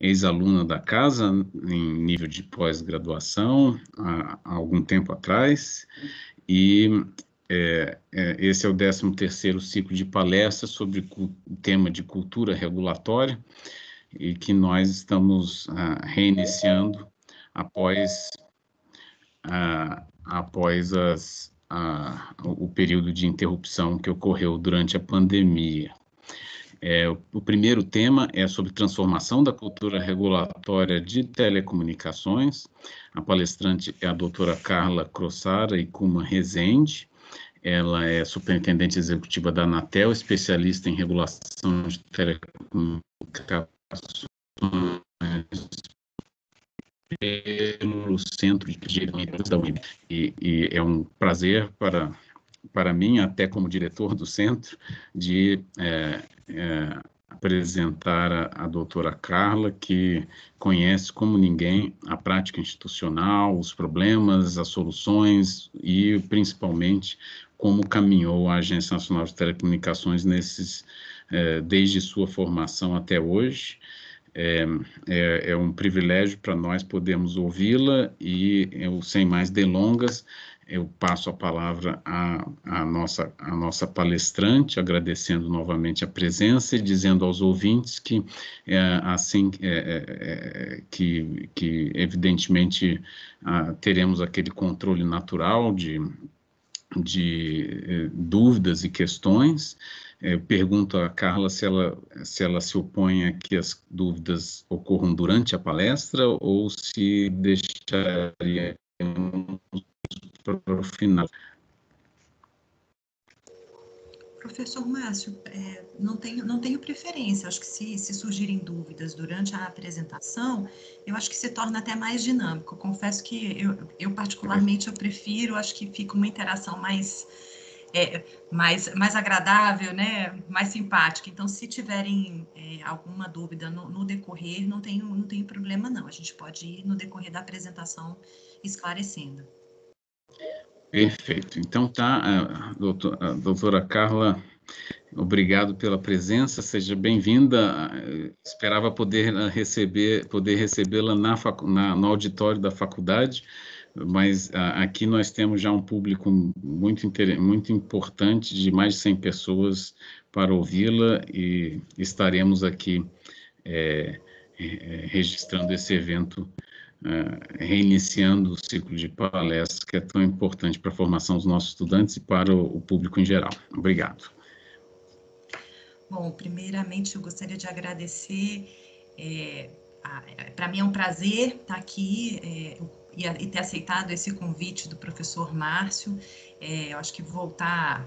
ex-aluna da casa em nível de pós-graduação há, há, algum tempo atrás e é, é, esse é o 13 terceiro ciclo de palestras sobre o tema de cultura regulatória e que nós estamos ah, reiniciando após, ah, após as, ah, o período de interrupção que ocorreu durante a pandemia. É, o primeiro tema é sobre transformação da cultura regulatória de telecomunicações. A palestrante é a doutora Carla Crossara e Kuma Rezende. Ela é superintendente executiva da Anatel, especialista em regulação de telecomunicações pelo Centro de Direitos da UIB. E, e é um prazer para para mim, até como diretor do centro, de é, é, apresentar a, a doutora Carla, que conhece como ninguém a prática institucional, os problemas, as soluções e, principalmente, como caminhou a Agência Nacional de Telecomunicações nesses, é, desde sua formação até hoje. É, é, é um privilégio para nós podermos ouvi-la e eu, sem mais delongas, eu passo a palavra à, à, nossa, à nossa palestrante, agradecendo novamente a presença e dizendo aos ouvintes que, é, assim, é, é, é que, que evidentemente ah, teremos aquele controle natural de, de eh, dúvidas e questões. Eu pergunto a Carla se ela, se ela se opõe a que as dúvidas ocorram durante a palestra ou se deixaria para o final. Professor Márcio, é, não, tenho, não tenho preferência. Acho que se, se surgirem dúvidas durante a apresentação, eu acho que se torna até mais dinâmico. Confesso que eu, eu particularmente, eu prefiro, acho que fica uma interação mais, é, mais, mais agradável, né? mais simpática. Então, se tiverem é, alguma dúvida no, no, decorrer, não tenho, não tenho problema não. A gente pode ir no decorrer da apresentação esclarecendo. Perfeito. Então tá, doutor, a doutora Carla, obrigado pela presença, seja bem-vinda. Esperava poder receber, poder recebê-la na, na, no auditório da faculdade, mas aqui nós temos já um público muito, muito importante, de mais de 100 pessoas para ouvi-la e estaremos aqui é, é, registrando esse evento é, reiniciando o ciclo de palestras que é tão importante para a formação dos nossos estudantes e para o, público em geral. Obrigado. Bom, primeiramente eu gostaria de agradecer. É, para mim é um prazer estar aqui é, e, e, ter aceitado esse convite do professor Márcio. É, eu acho que voltar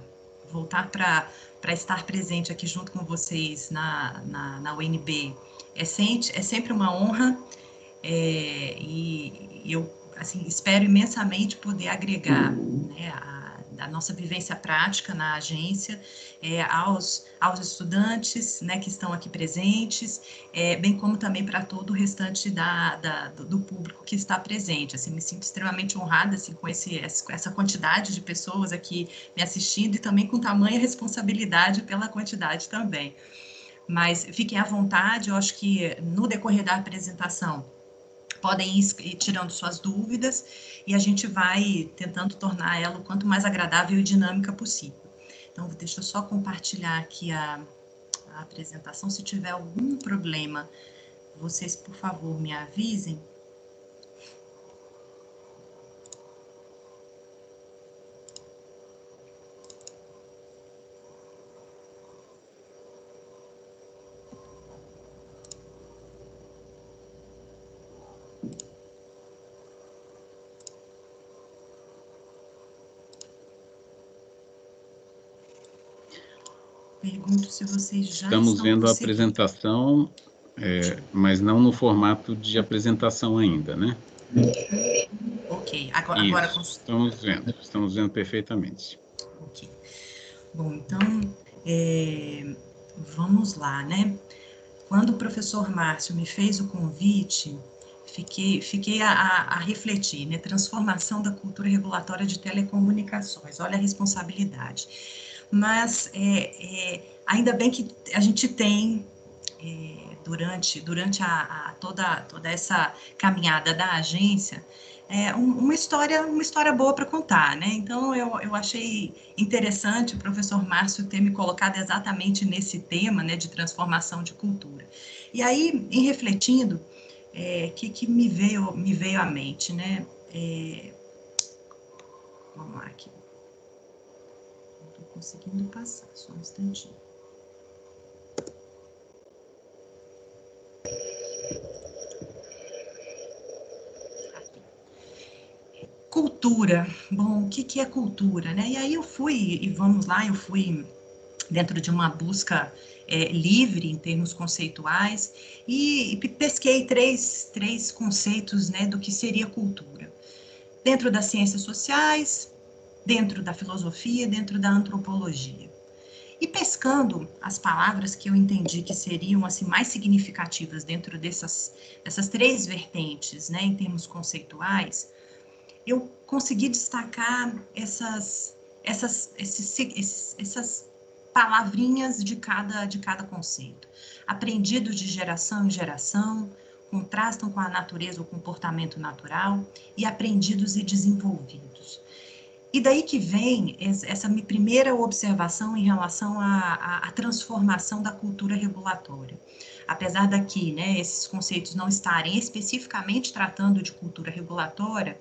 voltar para estar presente aqui junto com vocês na, na, na UNB é é sempre uma honra. É, e, eu assim, espero imensamente poder agregar né, a, a, nossa vivência prática na agência é, aos, aos estudantes né, que estão aqui presentes, é, bem como também para todo o restante da, da, do público que está presente. Assim, me sinto extremamente honrada assim, com esse, essa quantidade de pessoas aqui me assistindo e também com tamanha responsabilidade pela quantidade também. Mas fiquem à vontade, eu acho que no decorrer da apresentação podem ir tirando suas dúvidas e a gente vai tentando tornar ela o quanto mais agradável e dinâmica possível. Então, deixa eu só compartilhar aqui a, a apresentação. Se tiver algum problema, vocês, por favor, me avisem. Estamos vendo a apresentação, é, mas não no formato de apresentação ainda, né? Ok, agora, Isso, agora... estamos vendo, estamos vendo perfeitamente. Ok. Bom, então, é, vamos lá, né? Quando o professor Márcio me fez o convite, fiquei, fiquei a, a, refletir, né? Transformação da cultura regulatória de telecomunicações, olha a responsabilidade mas é, é, ainda bem que a gente tem é, durante, durante a, a, toda, toda essa caminhada da agência, é, um, uma história uma história boa para contar, né? Então eu, eu achei interessante o professor Márcio ter me colocado exatamente nesse tema, né, de transformação de cultura. E aí, em refletindo, é, que, que me veio me veio à mente, né? É, vamos lá aqui. Não estou conseguindo passar, só um instantinho. Cultura. Bom, o que, que é cultura, né? E aí eu fui, e vamos lá, eu fui dentro de uma busca é, livre em termos conceituais e, e, pesquei três, três conceitos né, do que seria cultura. Dentro das ciências sociais, dentro da filosofia, dentro da antropologia. E pescando as palavras que eu entendi que seriam assim mais significativas dentro dessas, dessas três vertentes, né, em termos conceituais, eu consegui destacar essas, essas, esses, essas palavrinhas de cada, de cada conceito. Aprendidos de geração em geração, contrastam com a natureza, o comportamento natural, e aprendidos e desenvolvidos. E daí que vem essa minha primeira observação em relação à, à transformação da cultura regulatória. Apesar daqui, né, esses conceitos não estarem especificamente tratando de cultura regulatória,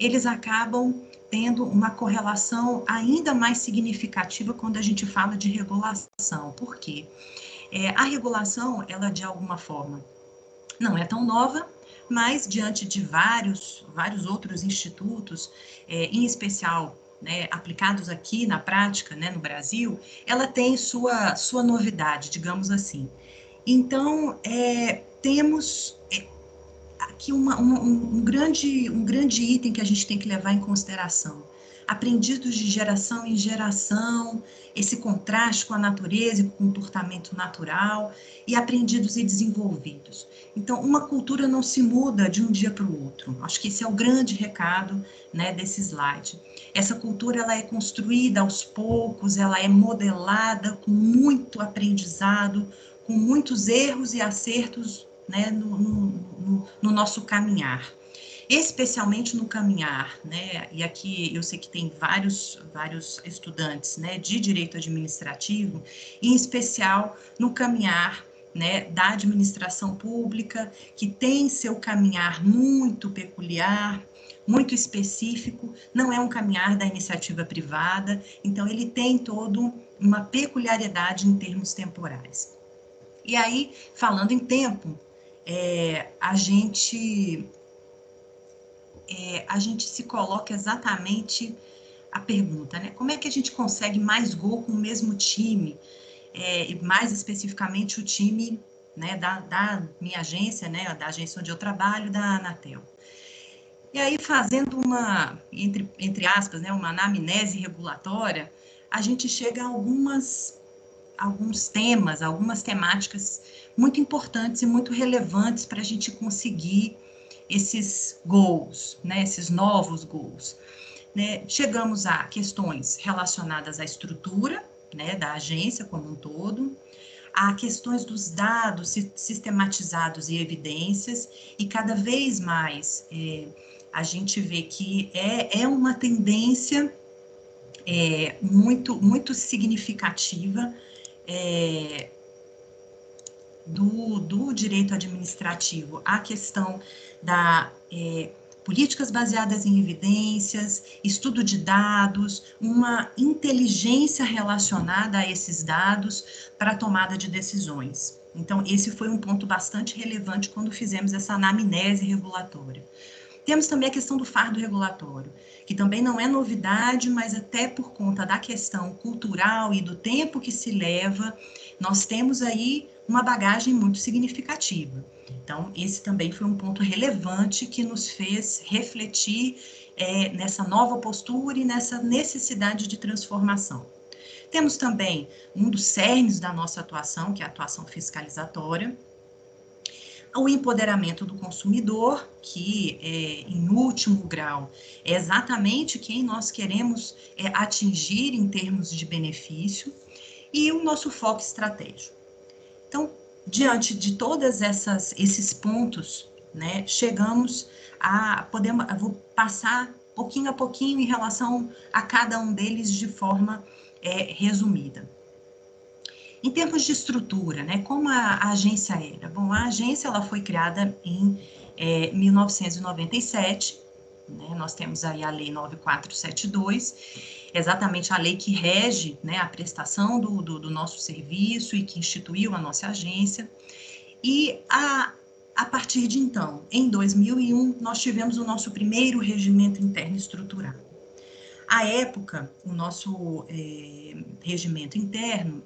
eles acabam tendo uma correlação ainda mais significativa quando a gente fala de regulação. Por quê? É, a regulação, ela de alguma forma não é tão nova, mas diante de vários, vários outros institutos, é, em especial né, aplicados aqui na prática, né, no Brasil, ela tem sua, sua novidade, digamos assim. Então, é, temos é, aqui uma, um, grande, um grande item que a gente tem que levar em consideração. Aprendidos de geração em geração, esse contraste com a natureza e com o comportamento natural, e aprendidos e desenvolvidos. Então, uma cultura não se muda de um dia para o outro. Acho que esse é o grande recado né, desse slide. Essa cultura ela é construída aos poucos, ela é modelada com muito aprendizado, com muitos erros e acertos né, no, no, no, nosso caminhar. Especialmente no caminhar, né? E aqui eu sei que tem vários, vários estudantes, né, de direito administrativo, em especial no caminhar né, da administração pública, que tem seu caminhar muito peculiar, muito específico, não é um caminhar da iniciativa privada, então ele tem todo uma peculiaridade em termos temporais. E aí, falando em tempo, é, a gente é, a gente se coloca exatamente a pergunta, né? Como é que a gente consegue mais gol com o mesmo time? É, mais especificamente o time né, da, da, minha agência, né, da agência onde eu trabalho, da Anatel. E aí, fazendo uma, entre, entre aspas, né, uma anamnese regulatória, a gente chega a algumas, alguns temas, algumas temáticas muito importantes e muito relevantes para a gente conseguir esses goals, né, esses novos goals. Né? Chegamos a questões relacionadas à estrutura né, da agência como um todo, a questões dos dados sistematizados e evidências, e cada vez mais é, a gente vê que é, é uma tendência é, muito, muito significativa é, do, do direito administrativo a questão da é, políticas baseadas em evidências, estudo de dados, uma inteligência relacionada a esses dados para tomada de decisões. Então, esse foi um ponto bastante relevante quando fizemos essa anamnese regulatória. Temos também a questão do fardo regulatório, que também não é novidade, mas até por conta da questão cultural e do tempo que se leva, nós temos aí uma bagagem muito significativa. Então, esse também foi um ponto relevante que nos fez refletir é, nessa nova postura e nessa necessidade de transformação. Temos também um dos cernes da nossa atuação, que é a atuação fiscalizatória, o empoderamento do consumidor, que é, em último grau é exatamente quem nós queremos é, atingir em termos de benefício, e o nosso foco estratégico. Então, diante de todas essas esses pontos, né, chegamos a podemos vou passar pouquinho a pouquinho em relação a cada um deles de forma é, resumida. Em termos de estrutura, né, como a, a, agência era? Bom, a agência ela foi criada em é, 1997, né, nós temos aí a Lei 9472, exatamente a lei que rege né, a prestação do, do, do nosso serviço e que instituiu a nossa agência. E a, a partir de então, em 2001, nós tivemos o nosso primeiro regimento interno estruturado. À época, o nosso é, regimento interno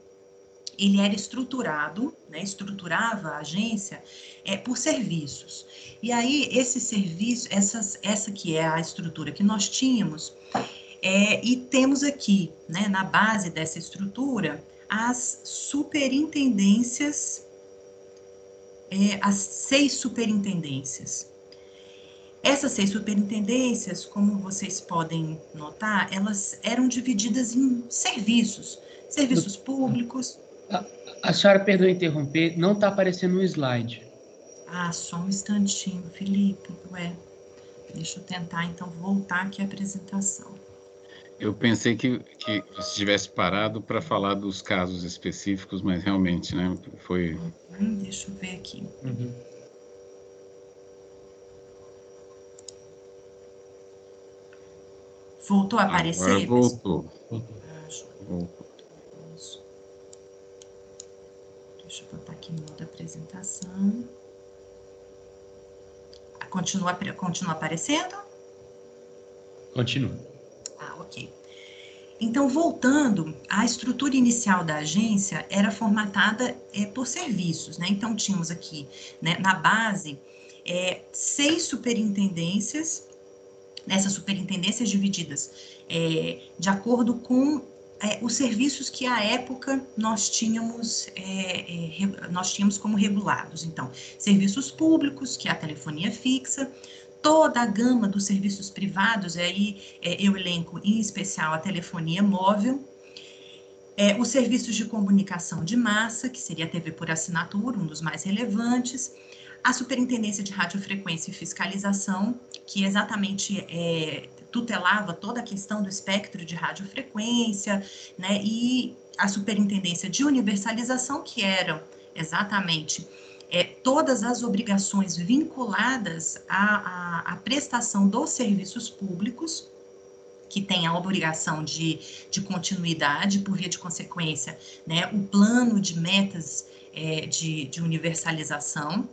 ele era estruturado, né, estruturava a agência é, por serviços. E aí, esse serviço, essas, essa que é a estrutura que nós tínhamos, é, e temos aqui, né, na base dessa estrutura, as superintendências, é, as seis superintendências. Essas seis superintendências, como vocês podem notar, elas eram divididas em serviços, serviços públicos, a, a senhora, perdoa interromper, não está aparecendo no slide. Ah, só um instantinho, Felipe. Ué, deixa eu tentar então voltar aqui a apresentação. Eu pensei que, que você estivesse parado para falar dos casos específicos, mas realmente, né, foi... Uhum, deixa eu ver aqui. Uhum. Voltou a aparecer? Agora voltou. Voltou. Ah, voltou. Deixa eu botar aqui em modo apresentação. Continua, continua aparecendo? Continua. Ah, ok. Então, voltando, a estrutura inicial da agência era formatada é, por serviços, né? Então, tínhamos aqui, né, na base, é, seis superintendências, nessas superintendências divididas é, de acordo com é, os serviços que à época nós tínhamos, é, é, nós tínhamos como regulados. Então, serviços públicos, que é a telefonia fixa, toda a gama dos serviços privados, aí é, eu elenco em especial a telefonia móvel, é, os serviços de comunicação de massa, que seria a TV por assinatura, um dos mais relevantes, a Superintendência de Radiofrequência e Fiscalização, que exatamente é, tutelava toda a questão do espectro de radiofrequência, né, e a superintendência de universalização, que eram exatamente é, todas as obrigações vinculadas à, à, à, prestação dos serviços públicos, que tem a obrigação de, de continuidade, por via de consequência, né, o plano de metas é, de, de universalização,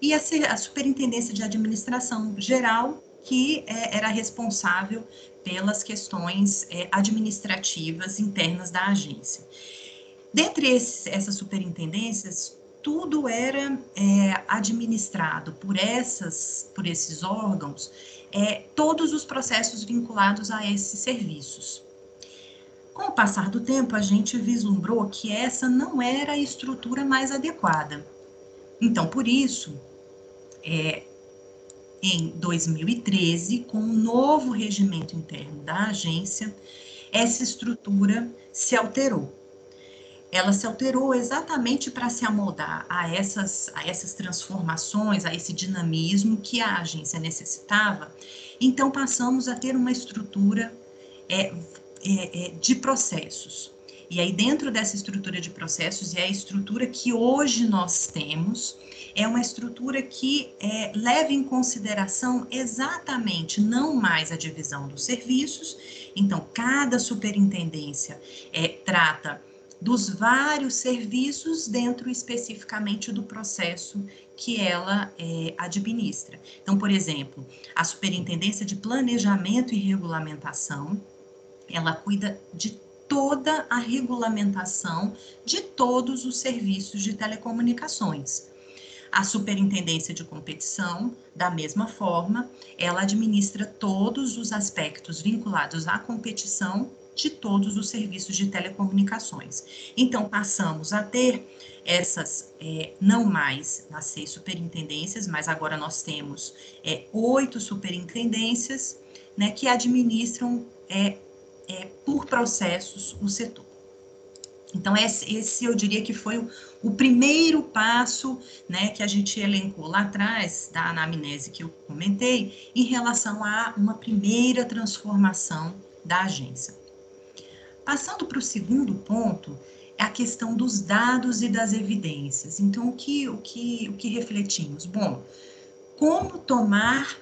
e a, a superintendência de administração geral, que é, era responsável pelas questões é, administrativas internas da agência. Dentre esses, essas superintendências, tudo era é, administrado por essas, por esses órgãos, é, todos os processos vinculados a esses serviços. Com o passar do tempo, a gente vislumbrou que essa não era a estrutura mais adequada. Então, por isso, é, em 2013, com um novo regimento interno da agência, essa estrutura se alterou. Ela se alterou exatamente para se amoldar a essas, a essas transformações, a esse dinamismo que a agência necessitava. Então, passamos a ter uma estrutura é, é, é, de processos. E aí, dentro dessa estrutura de processos, é a estrutura que hoje nós temos, é uma estrutura que é, leva em consideração exatamente não mais a divisão dos serviços, então cada superintendência é, trata dos vários serviços dentro especificamente do processo que ela é, administra. Então, por exemplo, a Superintendência de Planejamento e Regulamentação, ela cuida de toda a regulamentação de todos os serviços de telecomunicações. A Superintendência de Competição, da mesma forma, ela administra todos os aspectos vinculados à competição de todos os serviços de telecomunicações. Então, passamos a ter essas, é, não mais nas seis superintendências, mas agora nós temos é, oito superintendências né, que administram é, é, por processos o setor. Então, esse, esse, eu diria que foi o, o, primeiro passo né, que a gente elencou lá atrás, da anamnese que eu comentei, em relação a uma primeira transformação da agência. Passando para o segundo ponto, é a questão dos dados e das evidências. Então, o que, o que, o que refletimos? Bom, como tomar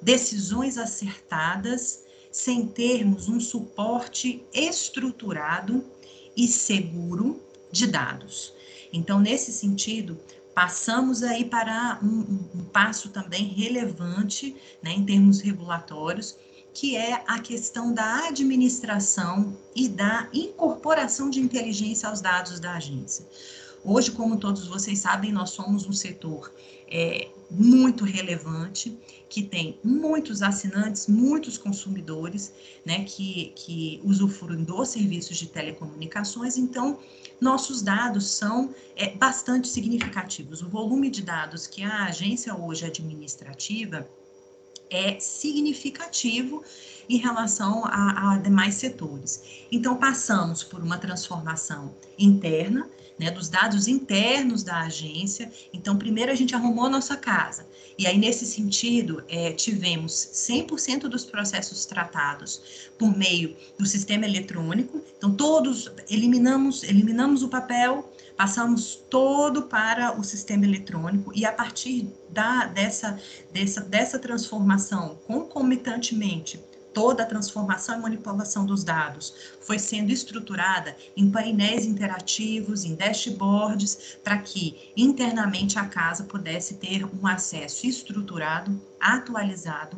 decisões acertadas sem termos um suporte estruturado e seguro de dados. Então, nesse sentido, passamos aí para um, um, passo também relevante né, em termos regulatórios, que é a questão da administração e da incorporação de inteligência aos dados da agência. Hoje, como todos vocês sabem, nós somos um setor é, muito relevante, que tem muitos assinantes, muitos consumidores, né, que, que usufruem dos serviços de telecomunicações, então, nossos dados são é, bastante significativos. O volume de dados que a agência hoje administrativa é significativo em relação a, a demais setores. Então, passamos por uma transformação interna, né, dos dados internos da agência. Então, primeiro a gente arrumou a nossa casa. E aí, nesse sentido, é, tivemos 100% dos processos tratados por meio do sistema eletrônico. Então, todos eliminamos, eliminamos o papel, passamos todo para o sistema eletrônico e a partir da, dessa, dessa, dessa transformação, concomitantemente, toda a transformação e manipulação dos dados foi sendo estruturada em painéis interativos, em dashboards, para que internamente a casa pudesse ter um acesso estruturado, atualizado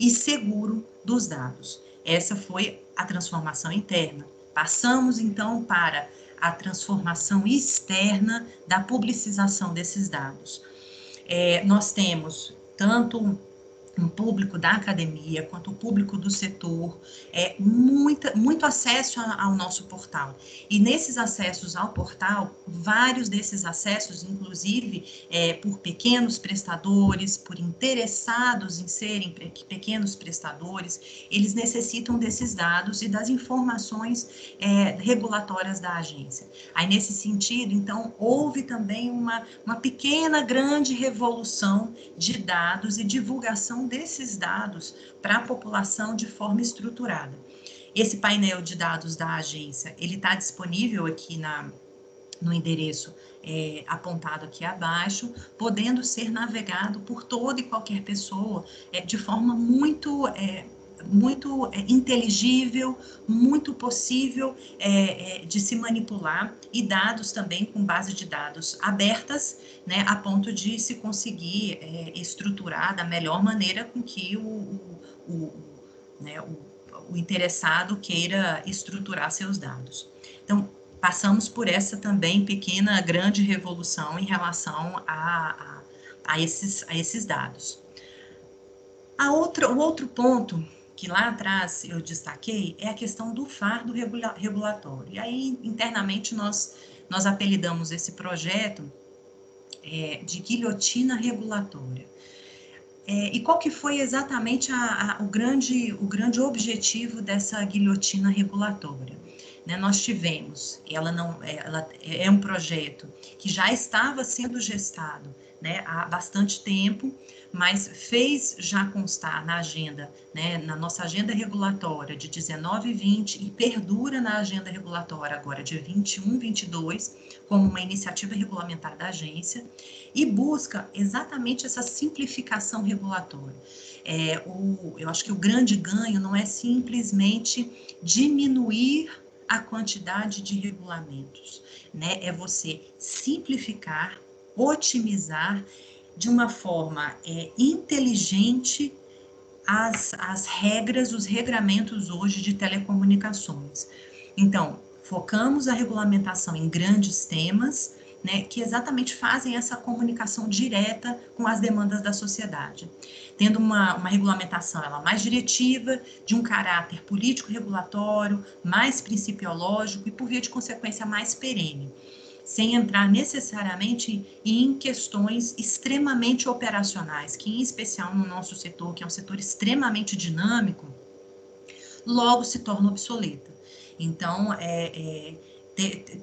e seguro dos dados. Essa foi a transformação interna. Passamos então para a transformação externa da publicização desses dados. É, nós temos tanto um público da academia quanto o público do setor, é muita, muito acesso ao nosso portal. E nesses acessos ao portal, vários desses acessos, inclusive é, por pequenos prestadores, por interessados em serem pequenos prestadores, eles necessitam desses dados e das informações é, regulatórias da agência. Aí, nesse sentido, então, houve também uma, uma pequena, grande revolução de dados e divulgação desses dados para a população de forma estruturada. Esse painel de dados da agência, ele está disponível aqui na, no endereço é, apontado aqui abaixo, podendo ser navegado por toda e qualquer pessoa é, de forma muito é, muito é, inteligível, muito possível é, é, de se manipular e dados também com base de dados abertas, né, a ponto de se conseguir é, estruturar da melhor maneira com que o, o, o, né, o, o interessado queira estruturar seus dados. Então, passamos por essa também pequena, grande revolução em relação a, a, a esses, a esses dados. A outra, o outro ponto que lá atrás eu destaquei é a questão do fardo regula regulatório. E aí, internamente, nós, nós apelidamos esse projeto é, de guilhotina regulatória. É, e qual que foi exatamente a, a, o, grande, o grande objetivo dessa guilhotina regulatória? Né, nós tivemos, ela não, ela é um projeto que já estava sendo gestado né, há bastante tempo, mas fez já constar na agenda, né, na nossa agenda regulatória de 19 e 20 e perdura na agenda regulatória agora de 21 22 como uma iniciativa regulamentar da agência e busca exatamente essa simplificação regulatória. É, o, eu acho que o grande ganho não é simplesmente diminuir a quantidade de regulamentos, né? É você simplificar, otimizar de uma forma é, inteligente as, as regras, os regramentos hoje de telecomunicações. Então, focamos a regulamentação em grandes temas, né, que exatamente fazem essa comunicação direta com as demandas da sociedade, tendo uma, uma regulamentação ela mais diretiva, de um caráter político-regulatório, mais principiológico e, por via de consequência, mais perene sem entrar necessariamente em questões extremamente operacionais, que em especial no nosso setor, que é um setor extremamente dinâmico, logo se torna obsoleta. Então, é, é,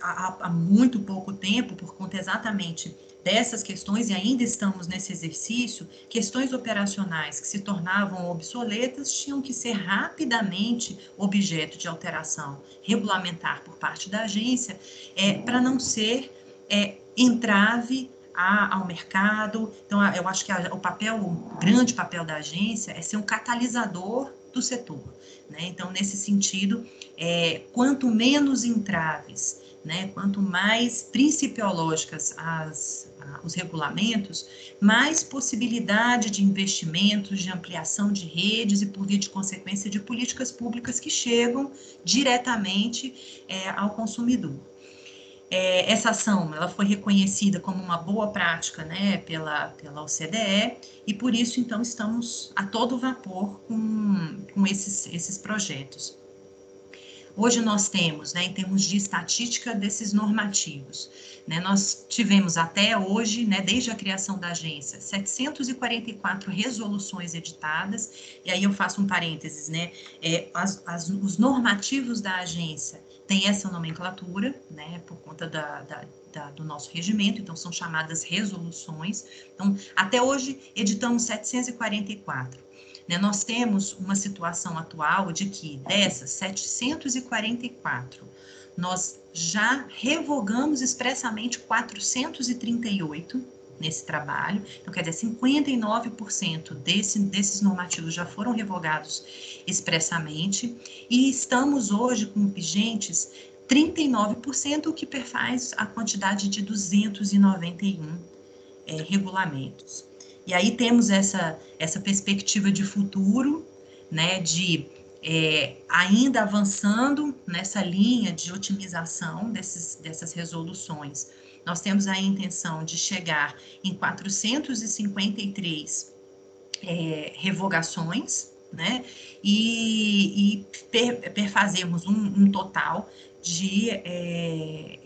há, há muito pouco tempo, por conta exatamente dessas questões, e ainda estamos nesse exercício, questões operacionais que se tornavam obsoletas tinham que ser rapidamente objeto de alteração regulamentar por parte da agência, é, para não ser é, entrave a, ao mercado. Então, eu acho que a, o papel, o grande papel da agência é ser um catalisador do setor. Né? Então, nesse sentido, é, quanto menos entraves, né, quanto mais principiológicas as, os regulamentos, mais possibilidade de investimentos, de ampliação de redes e, por via de consequência, de políticas públicas que chegam diretamente é, ao consumidor. É, essa ação ela foi reconhecida como uma boa prática né, pela, pela OCDE e por isso então estamos a todo vapor com, com esses, esses projetos. Hoje nós temos, né, em termos de estatística desses normativos, né, nós tivemos até hoje, né, desde a criação da agência, 744 resoluções editadas, e aí eu faço um parênteses, né, é, as, as, os normativos da agência têm essa nomenclatura, né, por conta da, da, do nosso regimento, então são chamadas resoluções. Então, até hoje, editamos 744. Né, nós temos uma situação atual de que dessas 744, nós já revogamos expressamente 438 nesse trabalho. Então, quer dizer, 59% desse, desses normativos já foram revogados expressamente e estamos hoje com vigentes 39%, o que perfaz a quantidade de 291 é, regulamentos. E aí temos essa, essa perspectiva de futuro, né, de é, ainda avançando nessa linha de otimização desses, dessas resoluções. Nós temos a intenção de chegar em 453 é, revogações, né, e, e per, perfazemos um, um total de é,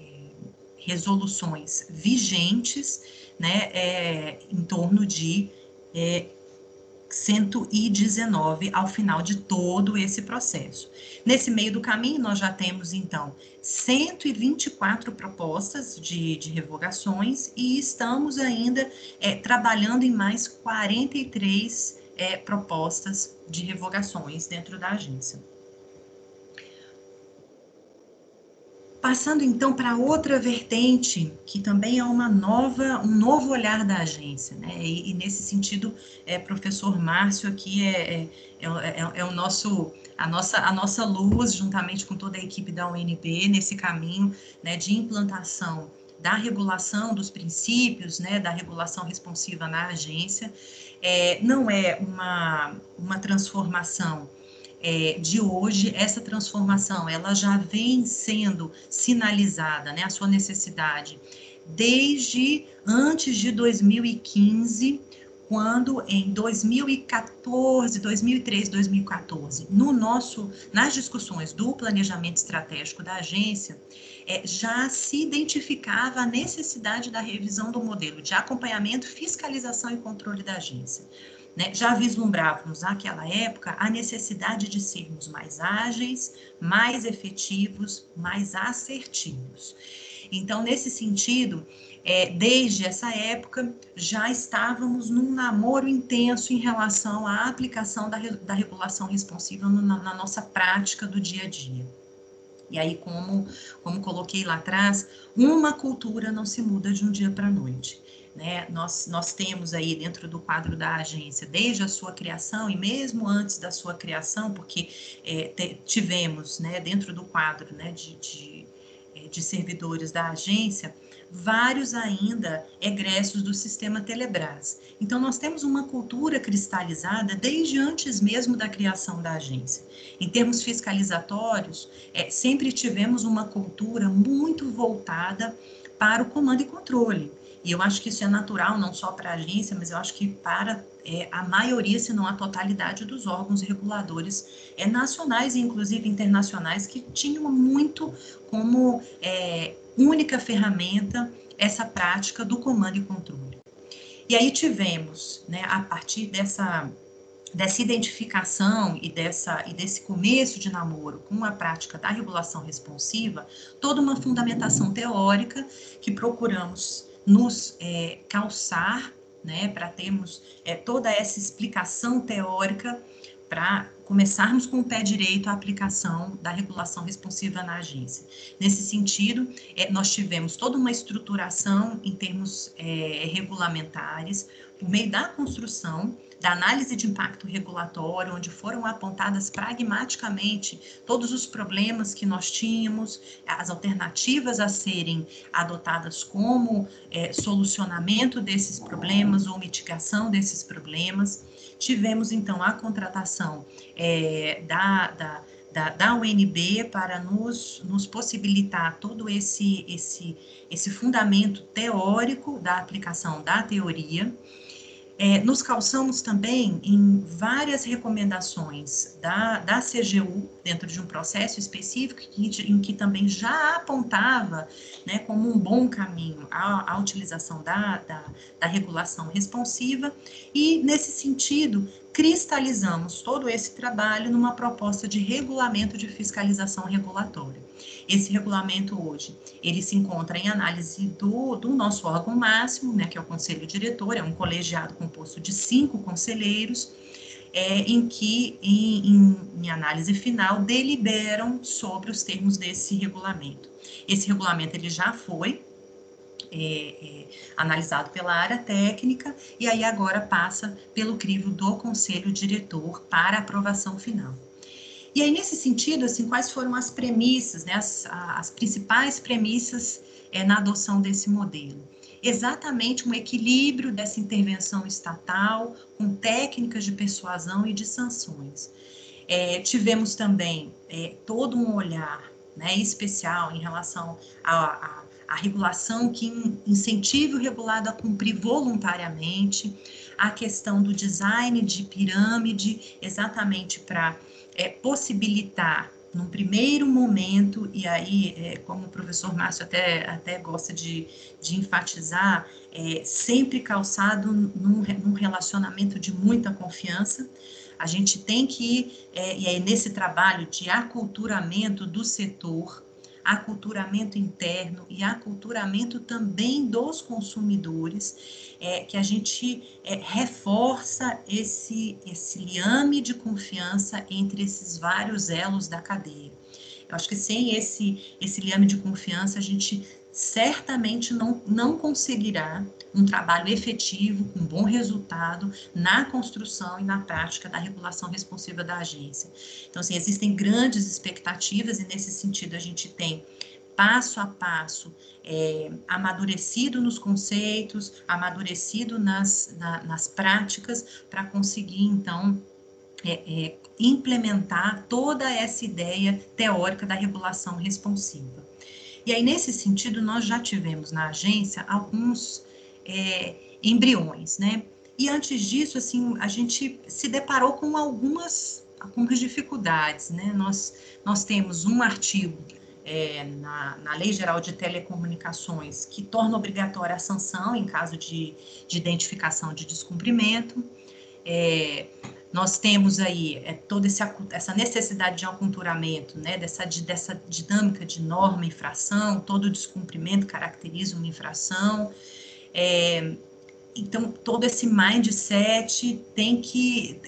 resoluções vigentes né, é, em torno de é, 119 ao final de todo esse processo. Nesse meio do caminho, nós já temos, então, 124 propostas de, de revogações e estamos ainda é, trabalhando em mais 43 é, propostas de revogações dentro da agência. Passando então para outra vertente, que também é uma nova, um novo olhar da agência, né? E, e nesse sentido, é, professor Márcio aqui é, é, é, é, é o nosso, a nossa, a nossa luz, juntamente com toda a equipe da UNB, nesse caminho né, de implantação da regulação dos princípios, né, da regulação responsiva na agência. É, não é uma, uma transformação é, de hoje, essa transformação, ela já vem sendo sinalizada, né, a sua necessidade, desde antes de 2015, quando em 2014, 2013, 2014, no nosso, nas discussões do planejamento estratégico da agência, é, já se identificava a necessidade da revisão do modelo de acompanhamento, fiscalização e controle da agência. Né? Já vislumbrávamos naquela época a necessidade de sermos mais ágeis, mais efetivos, mais assertivos. Então, nesse sentido, é, desde essa época, já estávamos num namoro intenso em relação à aplicação da, da regulação responsiva na, na nossa prática do dia a dia. E aí, como, como coloquei lá atrás, uma cultura não se muda de um dia para a noite. Né? Nós, nós temos aí dentro do quadro da agência, desde a sua criação e mesmo antes da sua criação, porque é, te, tivemos né, dentro do quadro né, de, de, é, de servidores da agência, vários ainda egressos do sistema Telebrás. Então, nós temos uma cultura cristalizada desde antes mesmo da criação da agência. Em termos fiscalizatórios, é, sempre tivemos uma cultura muito voltada para o comando e controle. E eu acho que isso é natural, não só para a agência, mas eu acho que para é, a maioria, se não a totalidade dos órgãos reguladores é, nacionais e inclusive internacionais que tinham muito como é, única ferramenta essa prática do comando e controle. E aí tivemos, né, a partir dessa dessa identificação e, dessa, e desse começo de namoro com a prática da regulação responsiva, toda uma fundamentação teórica que procuramos nos é, calçar, né, para termos é, toda essa explicação teórica para começarmos com o pé direito a aplicação da regulação responsiva na agência. Nesse sentido, é, nós tivemos toda uma estruturação em termos é, regulamentares, por meio da construção da análise de impacto regulatório, onde foram apontadas pragmaticamente todos os problemas que nós tínhamos, as alternativas a serem adotadas como é, solucionamento desses problemas ou mitigação desses problemas. Tivemos, então, a contratação é, da, da da, da UNB para nos, nos possibilitar todo esse, esse, esse fundamento teórico da aplicação da teoria. É, nos calçamos também em várias recomendações da, da CGU, dentro de um processo específico, que, em que também já apontava né, como um bom caminho a, a utilização da, da, da regulação responsiva, e, nesse sentido, cristalizamos todo esse trabalho numa proposta de regulamento de fiscalização regulatória. Esse regulamento hoje, ele se encontra em análise do, do nosso órgão máximo, né, que é o Conselho Diretor, é um colegiado composto de cinco conselheiros, é, em que, em, em, em, análise final, deliberam sobre os termos desse regulamento. Esse regulamento ele já foi é, é, analisado pela área técnica e aí agora passa pelo crivo do conselho diretor para aprovação final. E aí, nesse sentido, assim, quais foram as premissas, né, as, as principais premissas é, na adoção desse modelo? Exatamente um equilíbrio dessa intervenção estatal com técnicas de persuasão e de sanções. É, tivemos também é, todo um olhar né, especial em relação à regulação que incentive o regulado a cumprir voluntariamente, a questão do design de pirâmide, exatamente para é, possibilitar num primeiro momento, e aí, é, como o professor Márcio até, até gosta de, de enfatizar, é, sempre calçado num, num, relacionamento de muita confiança. A gente tem que, é, e é nesse trabalho de aculturamento do setor, aculturamento interno e aculturamento também dos consumidores, é, que a gente é, reforça esse, esse liame de confiança entre esses vários elos da cadeia. Eu acho que sem esse, esse liame de confiança, a gente certamente não, não conseguirá um trabalho efetivo, com bom resultado na construção e na prática da regulação responsiva da agência. Então, assim, existem grandes expectativas e, nesse sentido, a gente tem passo a passo, é, amadurecido nos conceitos, amadurecido nas, na, nas práticas, para conseguir, então, é, é, implementar toda essa ideia teórica da regulação responsiva. E aí, nesse sentido, nós já tivemos na agência alguns é, embriões, né? E antes disso, assim, a gente se deparou com algumas, algumas dificuldades, né? Nós, nós temos um artigo é, na, na, Lei Geral de Telecomunicações que torna obrigatória a sanção em caso de, de identificação de descumprimento. É, nós temos aí é, toda essa necessidade de aculturamento, né, dessa, de, dessa dinâmica de norma infração, todo descumprimento caracteriza uma infração. É, então, todo esse mindset tem que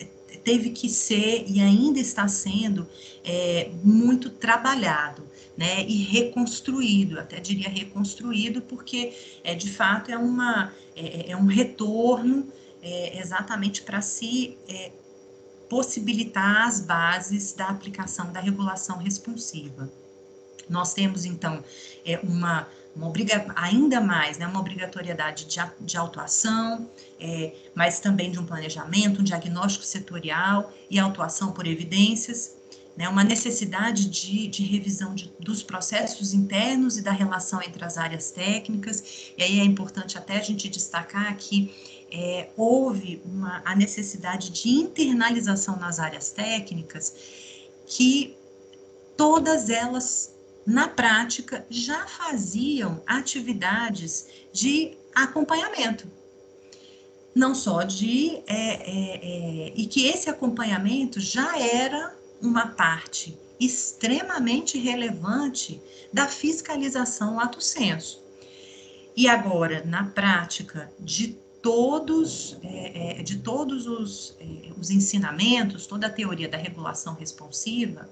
teve que ser e ainda está sendo é, muito trabalhado, né, e reconstruído, até diria reconstruído, porque é, de fato é, uma, é, é um retorno é, exatamente para se é, possibilitar as bases da aplicação da regulação responsiva. Nós temos, então, é, uma, uma obriga ainda mais, né, uma obrigatoriedade de, de autuação, é, mas também de um planejamento, um diagnóstico setorial e autuação por evidências, né, uma necessidade de, de revisão de, dos processos internos e da relação entre as áreas técnicas, e aí é importante até a gente destacar que é, houve uma, a necessidade de internalização nas áreas técnicas, que todas elas, na prática, já faziam atividades de acompanhamento. não só de. É, é, é, e que esse acompanhamento já era uma parte extremamente relevante da fiscalização lato senso. E agora, na prática de todos, é, é, de todos os, é, os ensinamentos, toda a teoria da regulação responsiva,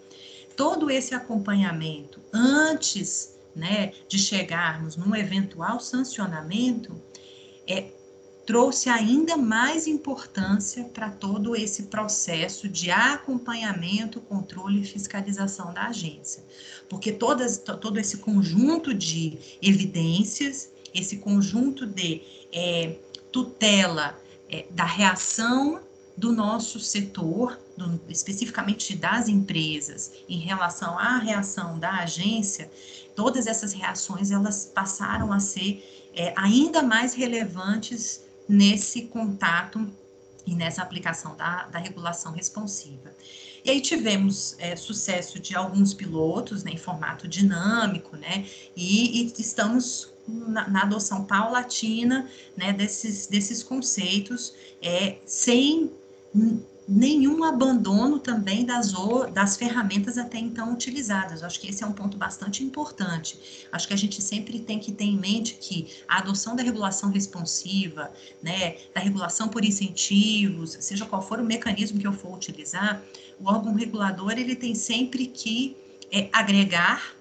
todo esse acompanhamento antes né, de chegarmos num eventual sancionamento, é, trouxe ainda mais importância para todo esse processo de acompanhamento, controle e fiscalização da agência. Porque todas, todo esse conjunto de evidências, esse conjunto de é, tutela é, da reação do nosso setor, do, especificamente das empresas, em relação à reação da agência, todas essas reações elas passaram a ser é, ainda mais relevantes nesse contato e nessa aplicação da, da regulação responsiva. E aí tivemos é, sucesso de alguns pilotos né, em formato dinâmico, né, e, e estamos na, na, adoção paulatina né, desses, desses conceitos, é, sem nenhum abandono também das, das ferramentas até então utilizadas. Acho que esse é um ponto bastante importante. Acho que a gente sempre tem que ter em mente que a adoção da regulação responsiva, né, da regulação por incentivos, seja qual for o mecanismo que eu for utilizar, o órgão regulador ele tem sempre que é, agregar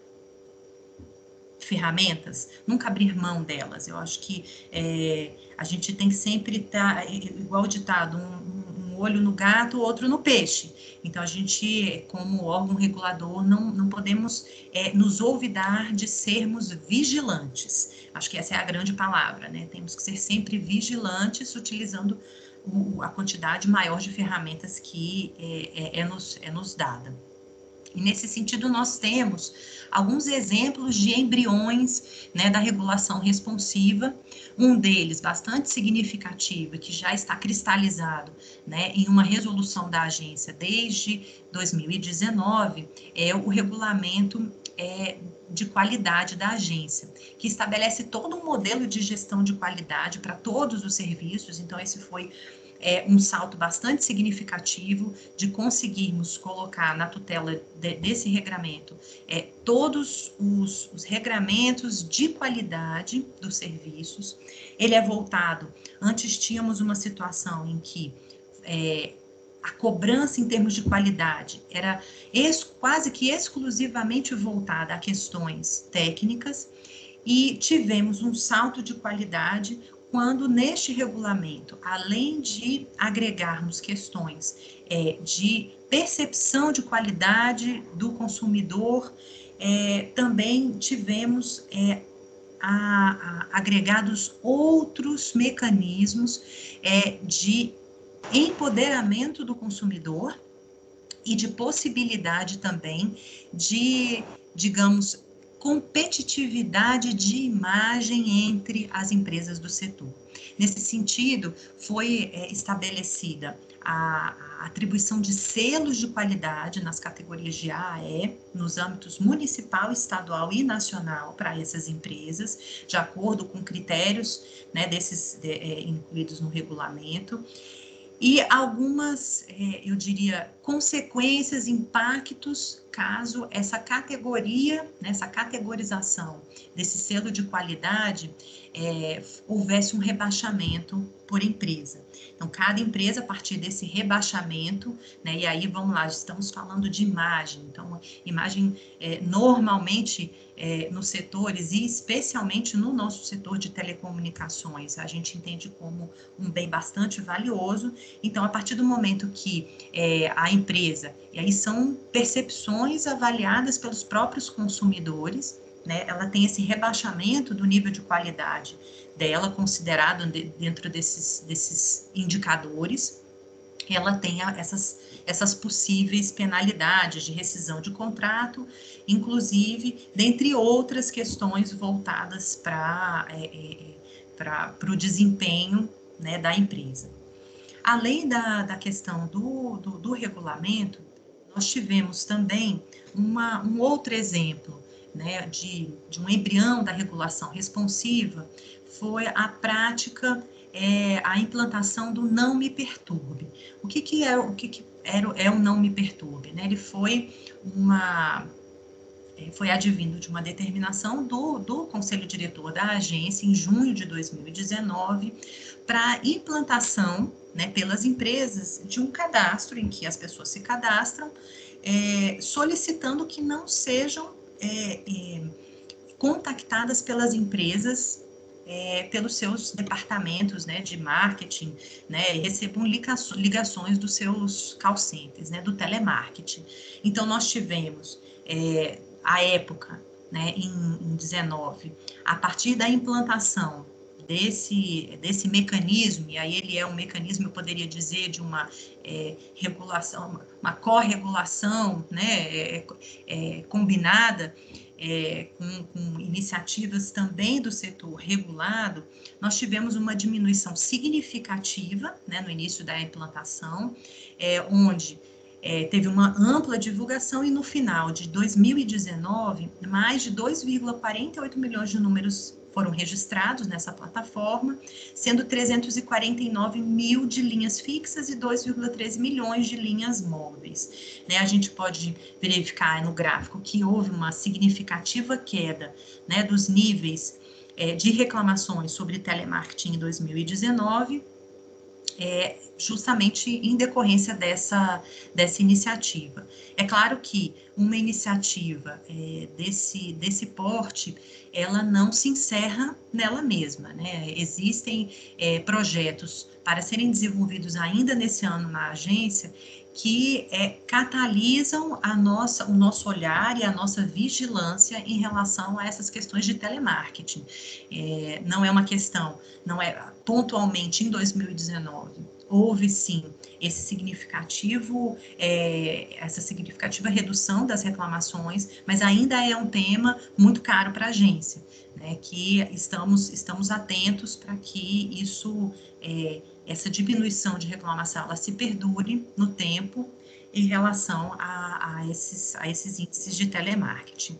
ferramentas, nunca abrir mão delas. Eu acho que é, a gente tem que sempre estar, tá, igual ditado, um, olho no gato, outro no peixe. Então, a gente, como órgão regulador, não, não podemos é, nos olvidar de sermos vigilantes. Acho que essa é a grande palavra, né? Temos que ser sempre vigilantes, utilizando o, a quantidade maior de ferramentas que é, é, é nos, é nos dada. E nesse sentido, nós temos alguns exemplos de embriões né, da regulação responsiva. Um deles, bastante significativo, que já está cristalizado né, em uma resolução da agência desde 2019, é o regulamento é, de qualidade da agência, que estabelece todo um modelo de gestão de qualidade para todos os serviços. Então, esse foi é, um salto bastante significativo de conseguirmos colocar na tutela de, desse regramento é, todos os, os regramentos de qualidade dos serviços. Ele é voltado, antes tínhamos uma situação em que é, a cobrança em termos de qualidade era ex, quase que exclusivamente voltada a questões técnicas e tivemos um salto de qualidade quando neste regulamento, além de agregarmos questões é, de percepção de qualidade do consumidor, é, também tivemos é, a, a, agregados outros mecanismos é, de empoderamento do consumidor e de possibilidade também de, digamos, competitividade de imagem entre as empresas do setor. Nesse sentido, foi é, estabelecida a, atribuição de selos de qualidade nas categorias de A a E, nos âmbitos municipal, estadual e nacional para essas empresas, de acordo com critérios né, desses de, é, incluídos no regulamento e algumas, é, eu diria, consequências, impactos, caso essa categoria, né, essa categorização desse selo de qualidade é, houvesse um rebaixamento por empresa. Então, cada empresa, a partir desse rebaixamento, né, e aí vamos lá, estamos falando de imagem. Então, imagem é, normalmente é, nos setores e especialmente no nosso setor de telecomunicações, a gente entende como um bem bastante valioso. Então, a partir do momento que é, a empresa, e aí são percepções avaliadas pelos próprios consumidores, né, ela tem esse rebaixamento do nível de qualidade dela, considerado dentro desses, desses indicadores, ela tem essas, essas possíveis penalidades de rescisão de contrato, inclusive, dentre outras questões voltadas para é, é, o desempenho né, da empresa. Além da, da questão do, do, do regulamento, nós tivemos também uma, um outro exemplo né, de, de um embrião da regulação responsiva, foi a prática é a implantação do Não Me Perturbe. O que, que é o que, que era, é o Não Me Perturbe? Né? Ele foi uma é, foi advindo de uma determinação do, do Conselho Diretor da agência em junho de 2019 para implantação né, pelas empresas de um cadastro em que as pessoas se cadastram é, solicitando que não sejam é, é, contactadas pelas empresas é, pelos seus departamentos né, de marketing, né, recebam ligações dos seus call centers, né, do telemarketing. Então, nós tivemos é, a época, né, em, em 19, a partir da implantação desse, desse mecanismo, e aí ele é um mecanismo, eu poderia dizer, de uma é, regulação, uma corregulação né, é, é, combinada é, com, com, iniciativas também do setor regulado, nós tivemos uma diminuição significativa né, no início da implantação, é, onde é, teve uma ampla divulgação e no final de 2019, mais de 2,48 milhões de números foram registrados nessa plataforma, sendo 349 mil de linhas fixas e 2,13 milhões de linhas móveis. Né, a gente pode verificar no gráfico que houve uma significativa queda né, dos níveis é, de reclamações sobre telemarketing em 2019, é, justamente em decorrência dessa, dessa iniciativa. É claro que uma iniciativa é, desse, desse porte, ela não se encerra nela mesma, né? Existem é, projetos para serem desenvolvidos ainda nesse ano na agência que é, catalisam a nossa, o nosso olhar e a nossa vigilância em relação a essas questões de telemarketing. É, não é uma questão, não é pontualmente em 2019 houve sim esse significativo, é, essa significativa redução das reclamações, mas ainda é um tema muito caro para a agência, né, que estamos, estamos atentos para que isso, é, essa diminuição de reclamação, ela se perdure no tempo em relação a, a, esses, a esses índices de telemarketing.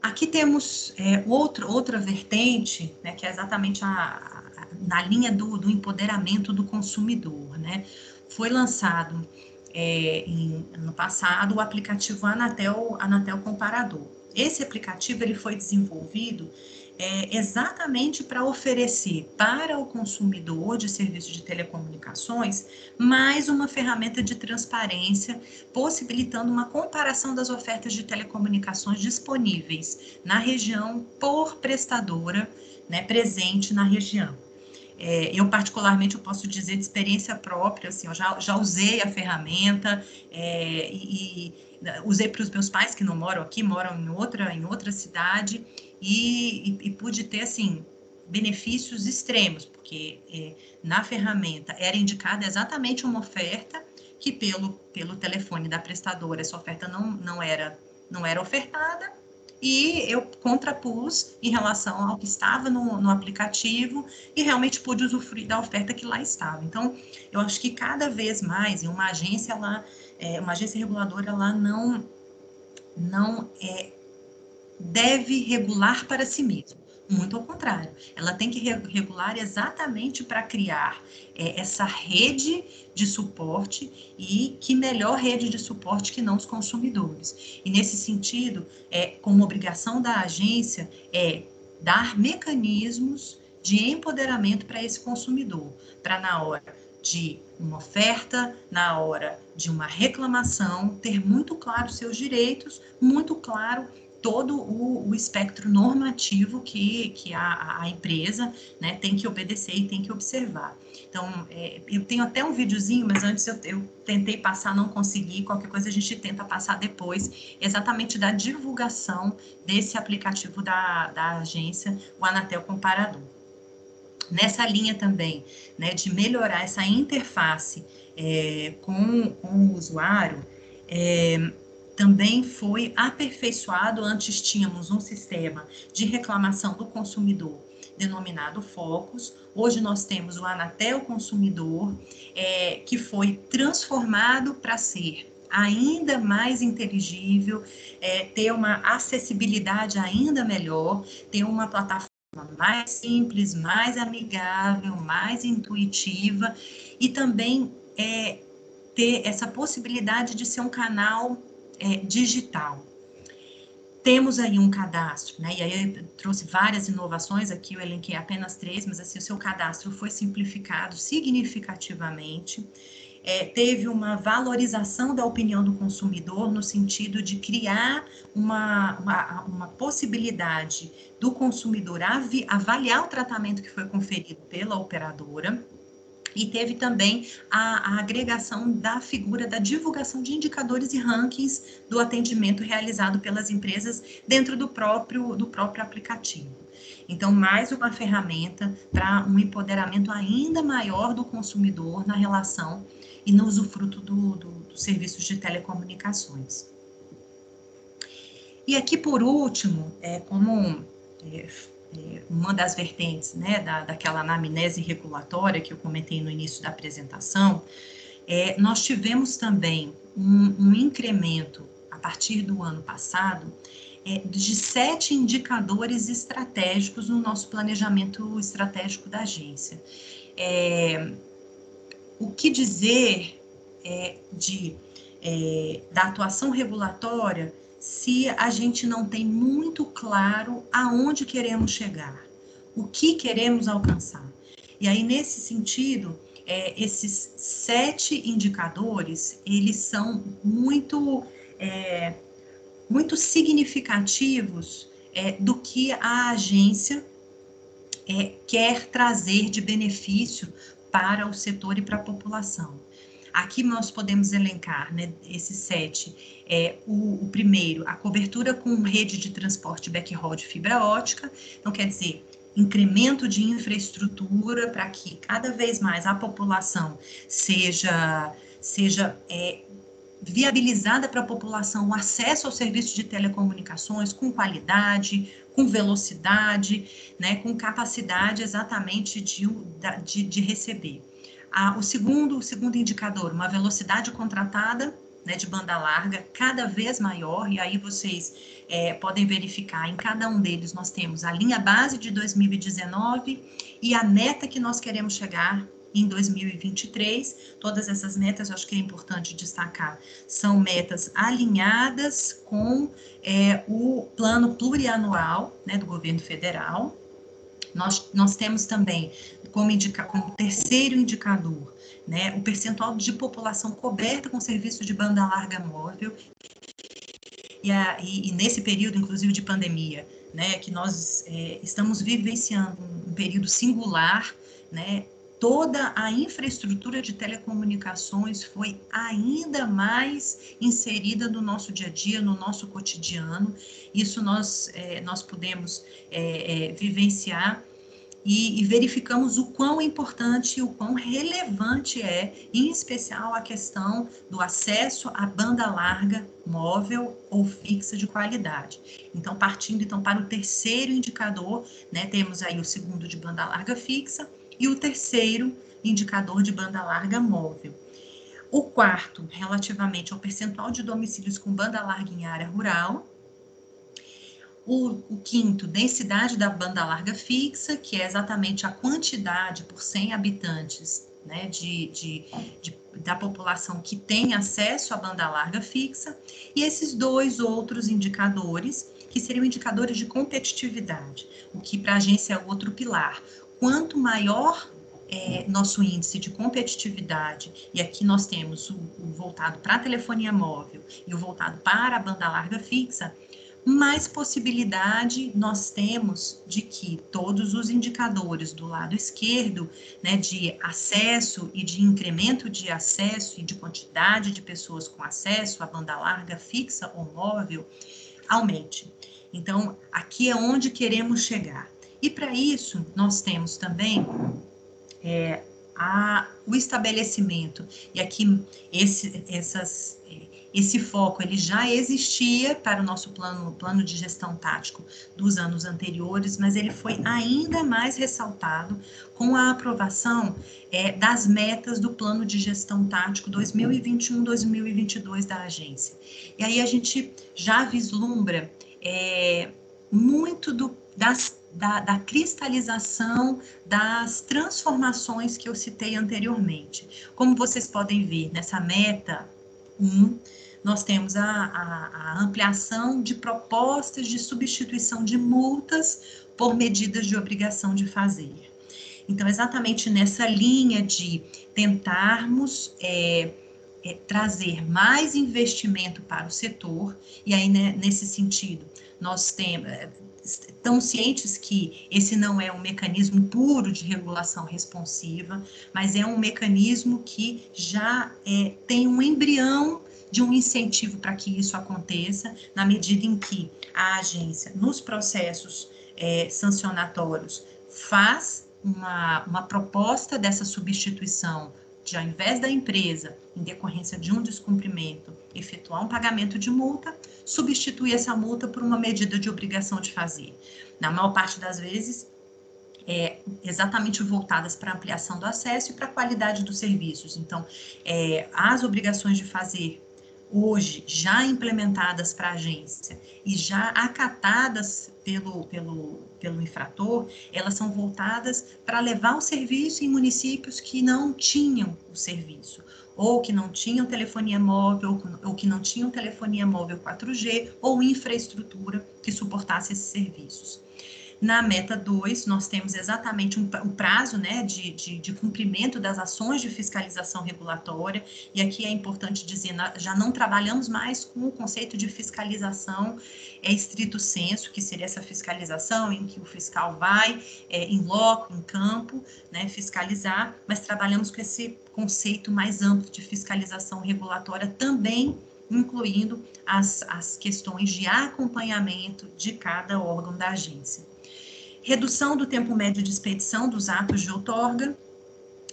Aqui temos é, outro, outra vertente, né, que é exatamente a, na linha do, do empoderamento do consumidor, né? Foi lançado é, em, no passado o aplicativo Anatel, Anatel Comparador. Esse aplicativo ele foi desenvolvido é, exatamente para oferecer para o consumidor de serviços de telecomunicações mais uma ferramenta de transparência, possibilitando uma comparação das ofertas de telecomunicações disponíveis na região por prestadora né, presente na região. É, eu, particularmente, eu posso dizer de experiência própria, assim, eu já, já usei a ferramenta é, e, e, usei para os meus pais que não moram aqui, moram em outra, em outra cidade, e, e, e pude ter, assim, benefícios extremos, porque é, na ferramenta era indicada exatamente uma oferta que pelo, pelo telefone da prestadora essa oferta não, não, era, não era ofertada, e eu contrapus em relação ao que estava no, no aplicativo e realmente pude usufruir da oferta que lá estava. Então, eu acho que cada vez mais, em uma agência, ela, é, uma agência reguladora, ela não, não é, deve regular para si mesma. Muito ao contrário, ela tem que regular exatamente para criar é, essa rede de suporte e que melhor rede de suporte que não os consumidores. E nesse sentido, é, como obrigação da agência, é dar mecanismos de empoderamento para esse consumidor, para na hora de uma oferta, na hora de uma reclamação, ter muito claro seus direitos, muito claro todo o, o, espectro normativo que, que a, a empresa né, tem que obedecer e tem que observar. Então, é, eu tenho até um videozinho, mas antes eu, eu, tentei passar, não consegui, qualquer coisa a gente tenta passar depois, exatamente da divulgação desse aplicativo da, da agência, o Anatel Comparador. Nessa linha também, né, de melhorar essa interface é, com, com o usuário, é, também foi aperfeiçoado. Antes tínhamos um sistema de reclamação do consumidor denominado Focus. Hoje nós temos o Anatel Consumidor, é, que foi transformado para ser ainda mais inteligível, é, ter uma acessibilidade ainda melhor, ter uma plataforma mais simples, mais amigável, mais intuitiva e também é, ter essa possibilidade de ser um canal é, digital. Temos aí um cadastro, né? E aí eu trouxe várias inovações aqui, eu elenquei apenas três, mas assim, o seu cadastro foi simplificado significativamente é, teve uma valorização da opinião do consumidor no sentido de criar uma, uma, uma possibilidade do consumidor avi, avaliar o tratamento que foi conferido pela operadora. E teve também a, a, agregação da figura da divulgação de indicadores e rankings do atendimento realizado pelas empresas dentro do próprio, do próprio aplicativo. Então, mais uma ferramenta para um empoderamento ainda maior do consumidor na relação e no usufruto do, do, dos serviços de telecomunicações. E aqui, por último, é, como é, uma das vertentes né, da, daquela anamnese regulatória que eu comentei no início da apresentação, é, nós tivemos também um, um, incremento, a partir do ano passado, é, de sete indicadores estratégicos no nosso planejamento estratégico da agência. É, o que dizer é, de, é, da atuação regulatória se a gente não tem muito claro aonde queremos chegar, o que queremos alcançar. E aí, nesse sentido, é, esses sete indicadores, eles são muito, é, muito significativos é, do que a agência é, quer trazer de benefício para o setor e para a população. Aqui nós podemos elencar né, esses sete. É, o, o, primeiro, a cobertura com rede de transporte backhaul fibra ótica. Então, quer dizer, incremento de infraestrutura para que cada vez mais a população seja, seja é, viabilizada para a população o acesso ao serviço de telecomunicações com qualidade, com velocidade, né, com capacidade exatamente de, de, de receber. Ah, o, segundo, o segundo indicador, uma velocidade contratada né, de banda larga cada vez maior, e aí vocês é, podem verificar em cada um deles nós temos a linha base de 2019 e a meta que nós queremos chegar em 2023. Todas essas metas, eu acho que é importante destacar, são metas alinhadas com é, o plano plurianual né, do governo federal. Nós, nós temos também como, indica, como terceiro indicador né, o percentual de população coberta com serviço de banda larga móvel. E, a, e, e nesse período, inclusive, de pandemia, né, que nós é, estamos vivenciando um período singular, né, toda a infraestrutura de telecomunicações foi ainda mais inserida no nosso dia a dia, no nosso cotidiano. Isso nós, é, nós podemos é, é, vivenciar e, e, verificamos o quão importante e o quão relevante é, em especial, a questão do acesso à banda larga móvel ou fixa de qualidade. Então, partindo então para o terceiro indicador, né, temos aí o segundo de banda larga fixa, e o terceiro, indicador de banda larga móvel. O quarto, relativamente ao percentual de domicílios com banda larga em área rural. O, o, quinto, densidade da banda larga fixa, que é exatamente a quantidade por 100 habitantes né, de, de, de, da população que tem acesso à banda larga fixa. E esses dois outros indicadores, que seriam indicadores de competitividade, o que para a agência é outro pilar quanto maior é, nosso índice de competitividade, e aqui nós temos o, o voltado para a telefonia móvel e o voltado para a banda larga fixa, mais possibilidade nós temos de que todos os indicadores do lado esquerdo, né, de acesso e de incremento de acesso e de quantidade de pessoas com acesso à banda larga fixa ou móvel, aumente. Então, aqui é onde queremos chegar. E para isso, nós temos também é, a, o estabelecimento, e aqui esse, essas, esse foco ele já existia para o nosso plano, plano de gestão tático dos anos anteriores, mas ele foi ainda mais ressaltado com a aprovação é, das metas do plano de gestão tático 2021-2022 da agência. E aí a gente já vislumbra é, muito do, das da, da, cristalização das transformações que eu citei anteriormente. Como vocês podem ver nessa meta 1, nós temos a, a, a ampliação de propostas de substituição de multas por medidas de obrigação de fazer. Então, exatamente nessa linha de tentarmos é, é, trazer mais investimento para o setor, e aí, né, nesse sentido, nós temos, estão cientes que esse não é um mecanismo puro de regulação responsiva, mas é um mecanismo que já é, tem um embrião de um incentivo para que isso aconteça, na medida em que a agência, nos processos é, sancionatórios, faz uma, uma proposta dessa substituição de, ao invés da empresa, em decorrência de um descumprimento, efetuar um pagamento de multa, substituir essa multa por uma medida de obrigação de fazer. Na maior parte das vezes, é, exatamente voltadas para ampliação do acesso e para a qualidade dos serviços. Então, é, as obrigações de fazer hoje já implementadas para a agência e já acatadas pelo, pelo, pelo infrator, elas são voltadas para levar o serviço em municípios que não tinham o serviço, ou que não tinham telefonia móvel, ou que não tinham telefonia móvel 4G, ou infraestrutura que suportasse esses serviços. Na meta 2, nós temos exatamente um, o prazo né, de, de, de, cumprimento das ações de fiscalização regulatória, e aqui é importante dizer, já não trabalhamos mais com o conceito de fiscalização é, estrito senso, que seria essa fiscalização em que o fiscal vai é, em loco, em campo, né, fiscalizar, mas trabalhamos com esse conceito mais amplo de fiscalização regulatória também incluindo as, as questões de acompanhamento de cada órgão da agência redução do tempo médio de expedição dos atos de outorga,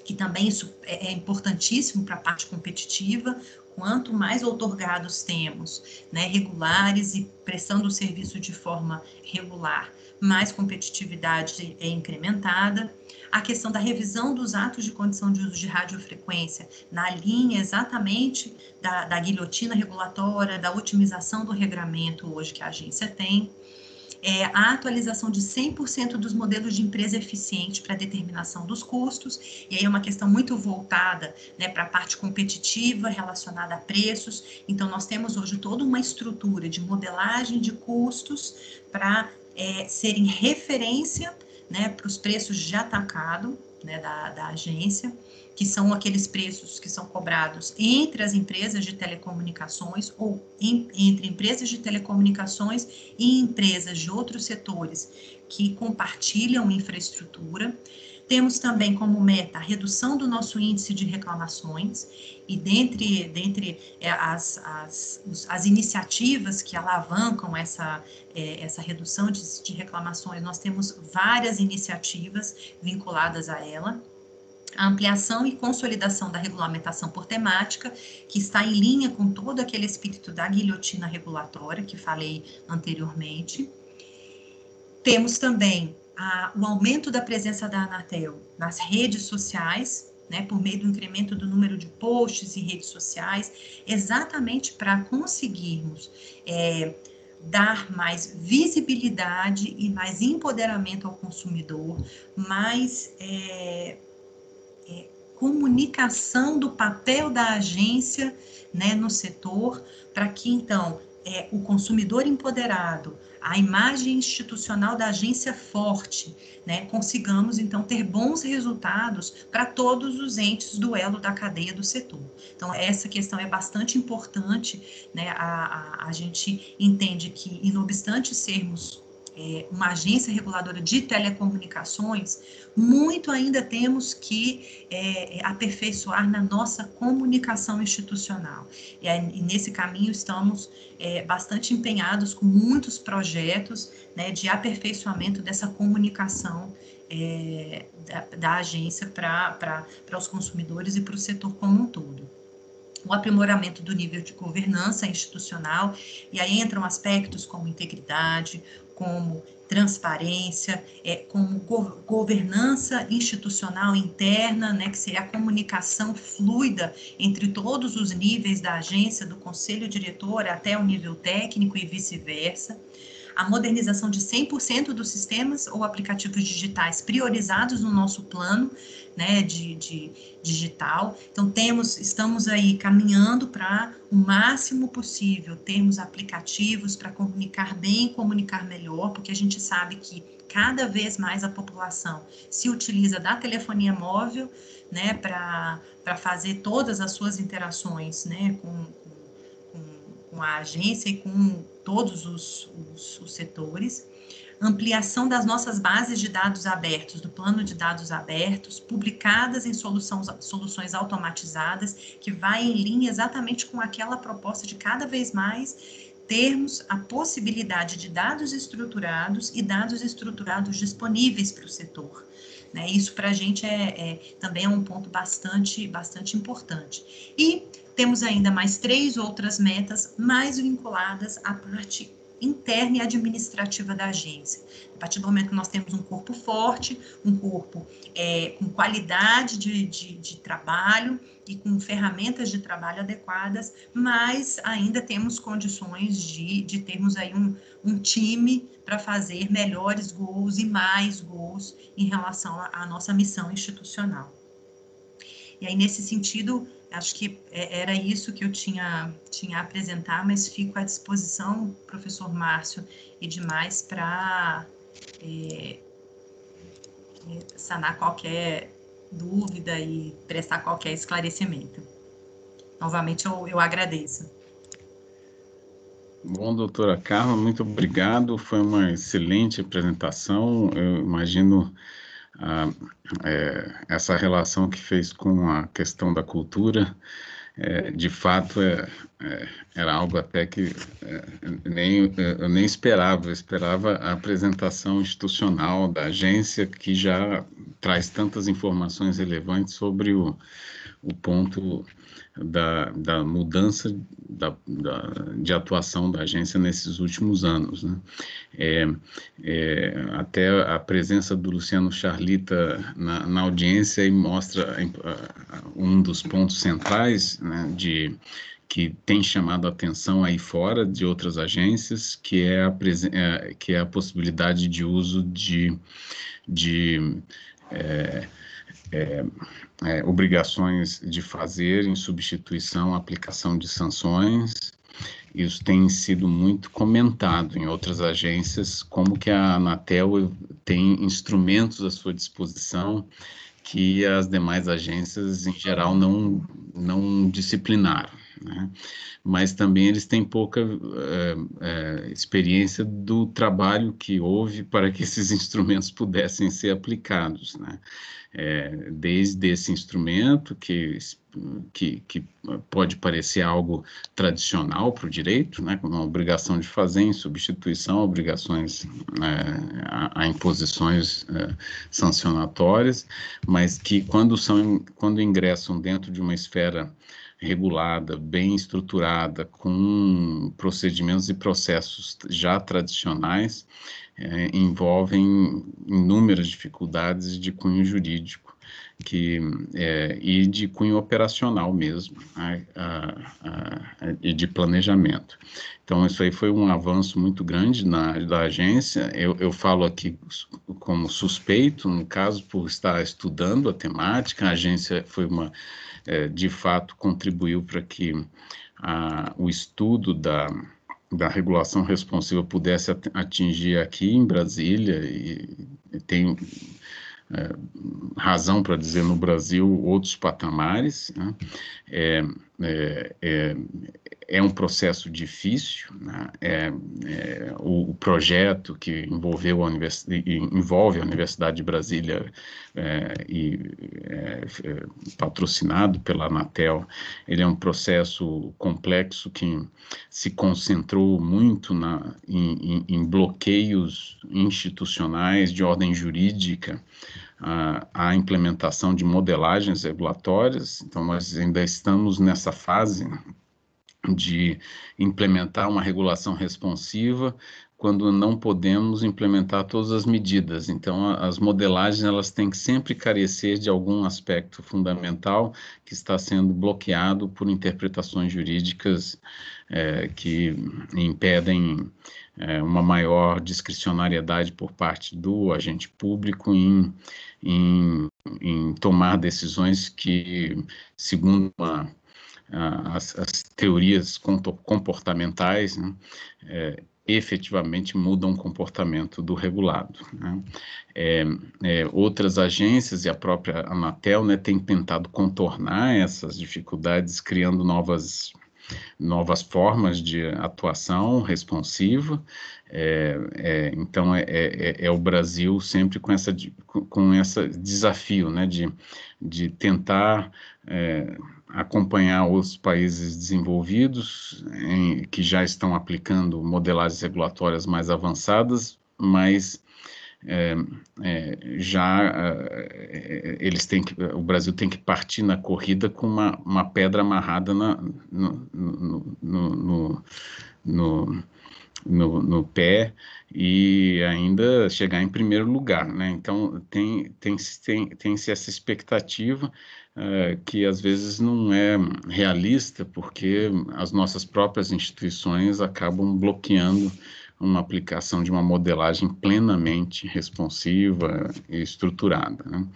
que também isso é, é importantíssimo para a parte competitiva. Quanto mais outorgados temos, né, regulares e prestando o serviço de forma regular, mais competitividade é incrementada. A questão da revisão dos atos de condição de uso de radiofrequência, na linha exatamente da, da guilhotina regulatória, da otimização do regramento hoje que a agência tem é, a atualização de 100% dos modelos de empresa eficiente para determinação dos custos, e aí é uma questão muito voltada né, para a parte competitiva relacionada a preços. Então, nós temos hoje toda uma estrutura de modelagem de custos para é, serem referência né, para os preços de atacado né, da, da agência que são aqueles preços que são cobrados entre as empresas de telecomunicações ou em, entre empresas de telecomunicações e empresas de outros setores que compartilham infraestrutura. Temos também como meta a redução do nosso índice de reclamações, e dentre, dentre é, as, as, as iniciativas que alavancam essa, é, essa redução de, de reclamações, nós temos várias iniciativas vinculadas a ela a ampliação e consolidação da regulamentação por temática, que está em linha com todo aquele espírito da guilhotina regulatória que falei anteriormente. Temos também a, o aumento da presença da Anatel nas redes sociais, né, por meio do incremento do número de posts em redes sociais, exatamente para conseguirmos é, dar mais visibilidade e mais empoderamento ao consumidor, mais é, comunicação do papel da agência né, no setor, para que então é, o consumidor empoderado, a imagem institucional da agência forte, né, consigamos então ter bons resultados para todos os entes do elo da cadeia do setor. Então, essa questão é bastante importante, né, a, a, a gente entende que, inobstante sermos é, uma agência reguladora de telecomunicações, muito ainda temos que é, aperfeiçoar na nossa comunicação institucional. E, e nesse caminho estamos é, bastante empenhados com muitos projetos né, de aperfeiçoamento dessa comunicação é, da, da, agência para os consumidores e para o setor como um todo o aprimoramento do nível de governança institucional, e aí entram aspectos como integridade, como transparência, é, como go governança institucional interna, né, que seria a comunicação fluida entre todos os níveis da agência, do conselho diretor até o nível técnico e vice-versa, a modernização de 100% dos sistemas ou aplicativos digitais priorizados no nosso plano né, de, de digital. Então, temos, estamos aí caminhando para o máximo possível termos aplicativos para comunicar bem e comunicar melhor, porque a gente sabe que cada vez mais a população se utiliza da telefonia móvel, né, para fazer todas as suas interações, né, com, com, com a agência e com todos os, os, os setores ampliação das nossas bases de dados abertos, do plano de dados abertos, publicadas em soluções, soluções automatizadas, que vai em linha exatamente com aquela proposta de cada vez mais termos a possibilidade de dados estruturados e dados estruturados disponíveis para o setor. Né? Isso para a gente é, é, também é um ponto bastante, bastante importante. E temos ainda mais três outras metas mais vinculadas à parte interna e administrativa da agência. A partir do momento que nós temos um corpo forte, um corpo é, com qualidade de, de, de, trabalho e com ferramentas de trabalho adequadas, mas ainda temos condições de, de termos aí um, um time para fazer melhores gols e mais gols em relação à nossa missão institucional. E aí, nesse sentido, Acho que é, era isso que eu tinha, tinha a apresentar, mas fico à disposição, professor Márcio e demais, para é, é, sanar qualquer dúvida e prestar qualquer esclarecimento. Novamente, eu, eu agradeço. Bom, doutora Carla, muito obrigado. Foi uma excelente apresentação. Eu imagino ah, é, essa relação que fez com a questão da cultura, é, de fato, é, é era algo até que é, nem, eu nem esperava, eu esperava a apresentação institucional da agência, que já traz tantas informações relevantes sobre o, o ponto da, da mudança da, da, de atuação da agência nesses últimos anos. Né? É, é, até a presença do Luciano Charlita na, na audiência mostra um dos pontos centrais né, de que tem chamado a atenção aí fora de outras agências, que é a, é, que é a possibilidade de uso de, de é, é, é, obrigações de fazer em substituição à aplicação de sanções. Isso tem sido muito comentado em outras agências, como que a Anatel tem instrumentos à sua disposição que as demais agências, em geral, não, não disciplinaram. Né? Mas também eles têm pouca é, é, experiência do trabalho que houve para que esses instrumentos pudessem ser aplicados. Né? é, desde esse instrumento que, que, que pode parecer algo tradicional para o direito, né, como uma obrigação de fazer em substituição a obrigações é, a, a, imposições é, sancionatórias, mas que quando são quando ingressam dentro de uma esfera regulada, bem estruturada, com procedimentos e processos já tradicionais, é, envolvem inúmeras dificuldades de cunho jurídico que, é, e de cunho operacional mesmo, né, e de planejamento. Então, isso aí foi um avanço muito grande na, da agência. Eu, eu falo aqui como suspeito, no caso, por estar estudando a temática, a agência foi uma, é, de fato, contribuiu para que a, o estudo da da regulação responsiva pudesse atingir aqui em Brasília e, e tem é, razão para dizer no Brasil outros patamares. Né? É, é, é, é, um processo difícil. Né? É, é, o, o, projeto que envolveu a envolve a Universidade de Brasília e patrocinado pela Anatel, ele é um processo complexo que se concentrou muito na, em, em, em bloqueios institucionais de ordem jurídica a, a, implementação de modelagens regulatórias, então nós ainda estamos nessa fase de implementar uma regulação responsiva quando não podemos implementar todas as medidas. Então, as modelagens elas têm que sempre carecer de algum aspecto fundamental que está sendo bloqueado por interpretações jurídicas é, que impedem é, uma maior discricionariedade por parte do agente público em, em, em tomar decisões que, segundo uma, as, as, teorias comportamentais, né, é, efetivamente mudam o comportamento do regulado. Né? É, é, outras agências e a própria Anatel né, têm tentado contornar essas dificuldades, criando novas novas formas de atuação responsiva. É, é, então, é, é, é, o Brasil sempre com essa com esse desafio, né, de, de tentar é, acompanhar os países desenvolvidos em, que já estão aplicando modelagens regulatórias mais avançadas, mas é, é, já é, eles têm que, o Brasil tem que partir na corrida com uma, uma pedra amarrada na, no, no, no, no, no, pé e ainda chegar em primeiro lugar, né? Então tem tem tem tem -se essa expectativa uh, que às vezes não é realista porque as nossas próprias instituições acabam bloqueando uma aplicação de uma modelagem plenamente responsiva e estruturada. Né?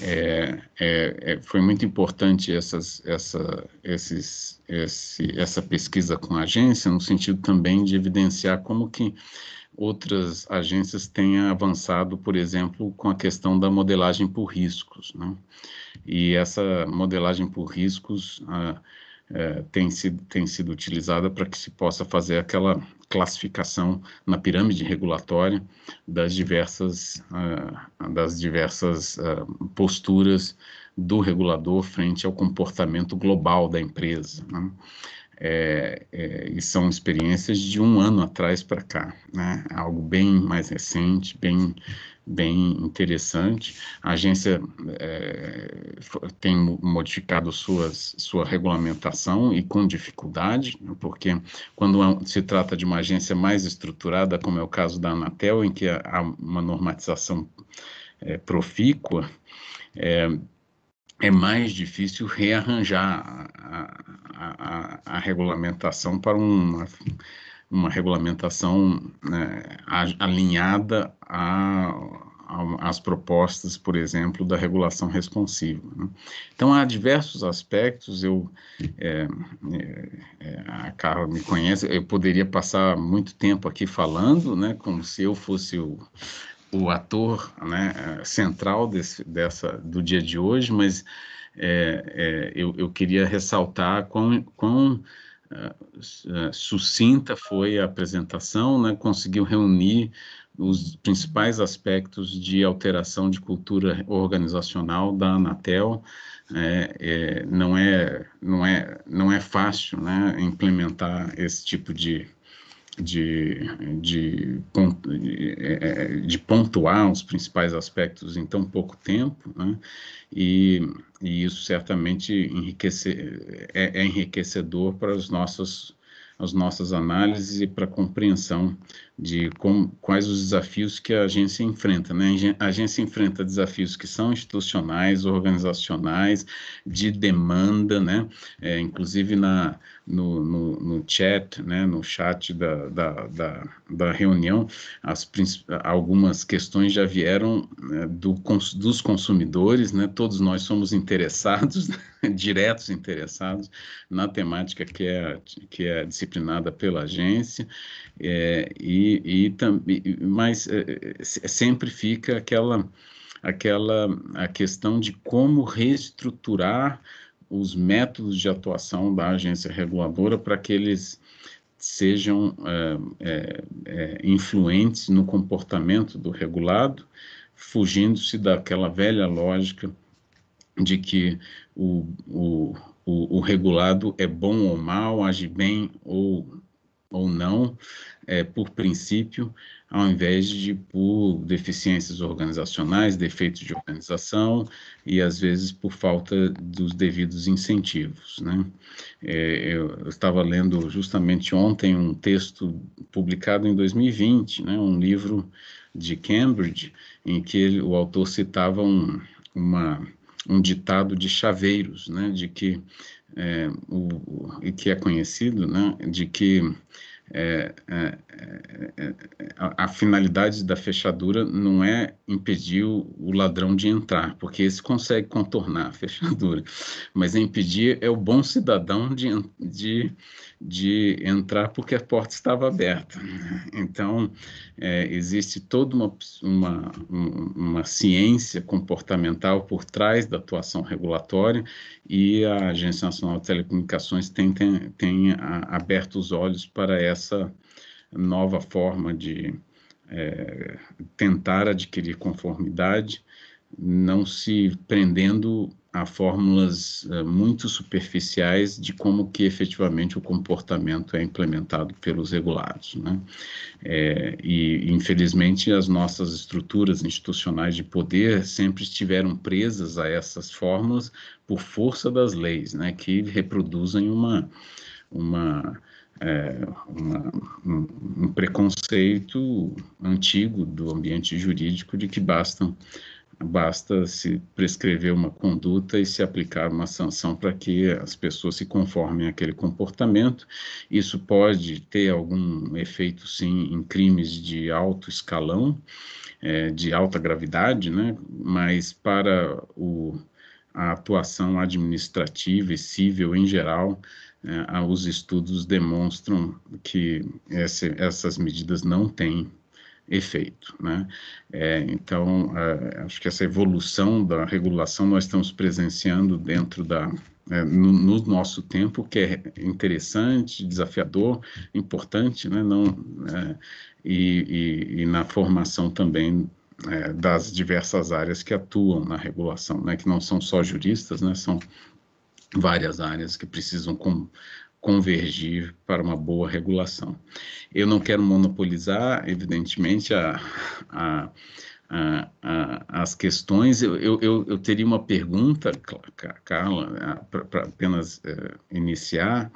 É, é, é, foi muito importante essas, essa, esses, esse, essa pesquisa com a agência, no sentido também de evidenciar como que outras agências têm avançado, por exemplo, com a questão da modelagem por riscos. Né? E essa modelagem por riscos ah, é, tem, sido, tem sido utilizada para que se possa fazer aquela classificação na pirâmide regulatória das diversas, uh, das diversas uh, posturas do regulador frente ao comportamento global da empresa. Né? É, é, e são experiências de um ano atrás para cá, né? algo bem mais recente, bem bem interessante. A agência é, tem modificado suas, sua regulamentação e com dificuldade, porque quando é se trata de uma agência mais estruturada, como é o caso da Anatel, em que há uma normatização é, profícua, é, é mais difícil rearranjar a, a, a, a regulamentação para uma uma regulamentação né, alinhada às propostas, por exemplo, da regulação responsiva. Né? Então, há diversos aspectos, eu, é, é, é, a Carla me conhece, eu poderia passar muito tempo aqui falando, né, como se eu fosse o, o ator né, central desse, dessa, do dia de hoje, mas é, é, eu, eu, queria ressaltar quão, quão uh, sucinta foi a apresentação, né, conseguiu reunir os principais aspectos de alteração de cultura organizacional da Anatel. É, é, não é não é não é fácil, né, implementar esse tipo de de, de, de, de, pontuar os principais aspectos em tão pouco tempo, né? e, e isso certamente enriquece, é, é enriquecedor para os nossos as nossas análises e para a compreensão de como, quais os desafios que a agência enfrenta. Né? A agência enfrenta desafios que são institucionais, organizacionais, de demanda, né? É, inclusive na, no, no, no, chat, né? no chat da, da, da, da reunião, as, algumas questões já vieram né, do, dos consumidores, né? todos nós somos interessados, diretos interessados na temática que é, que é disciplinada pela agência, é, e, e, mas é, sempre fica aquela, aquela a questão de como reestruturar os métodos de atuação da agência reguladora para que eles sejam é, é, influentes no comportamento do regulado, fugindo-se daquela velha lógica de que o, o, o, o regulado é bom ou mal, age bem ou ou não, é, por princípio, ao invés de por deficiências organizacionais, defeitos de organização e às vezes por falta dos devidos incentivos. Né? É, eu estava lendo justamente ontem um texto publicado em 2020, né, um livro de Cambridge, em que ele, o autor citava um, uma, um ditado de Chaveiros, né, de que é, o, e que é conhecido, né, de que é, é, a, a, finalidade da fechadura não é impedir o, o, ladrão de entrar, porque esse consegue contornar a fechadura, mas é impedir é o bom cidadão de, de de entrar porque a porta estava aberta. Então, é, existe toda uma, uma, uma ciência comportamental por trás da atuação regulatória e a Agência Nacional de Telecomunicações tem, tem, tem a, aberto os olhos para essa nova forma de é, tentar adquirir conformidade, não se prendendo a fórmulas uh, muito superficiais de como que efetivamente o comportamento é implementado pelos regulados. Né? É, e, infelizmente, as nossas estruturas institucionais de poder sempre estiveram presas a essas fórmulas por força das leis, né, que reproduzem uma, uma é, uma, um, preconceito antigo do ambiente jurídico de que bastam basta se prescrever uma conduta e se aplicar uma sanção para que as pessoas se conformem àquele comportamento. Isso pode ter algum efeito, sim, em crimes de alto escalão, é, de alta gravidade, né? mas para o, a atuação administrativa e civil em geral, é, os estudos demonstram que essa, essas medidas não têm efeito. Né? É, então, é, acho que essa evolução da regulação nós estamos presenciando dentro da, é, no, no, nosso tempo, que é interessante, desafiador, importante, né? Não, é, e, e, e, na formação também é, das diversas áreas que atuam na regulação, né? que não são só juristas, né? são várias áreas que precisam com, convergir para uma boa regulação. Eu não quero monopolizar, evidentemente, a, a, a, as questões. Eu, eu, eu, teria uma pergunta, Carla, para apenas é, iniciar,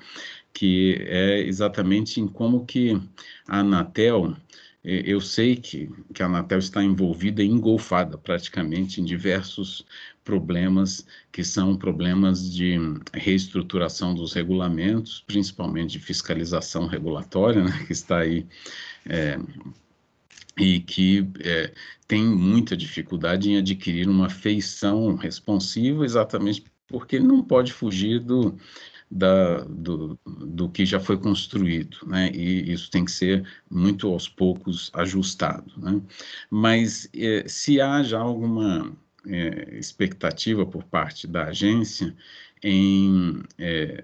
que é exatamente em como que a Anatel eu sei que, que a Anatel está envolvida e engolfada praticamente em diversos problemas que são problemas de reestruturação dos regulamentos, principalmente de fiscalização regulatória, né, que está aí é, e que é, tem muita dificuldade em adquirir uma feição responsiva, exatamente porque ele não pode fugir do, da, do, do que já foi construído, né? E isso tem que ser muito aos poucos ajustado, né? Mas é, se há já alguma é, expectativa por parte da agência em, é,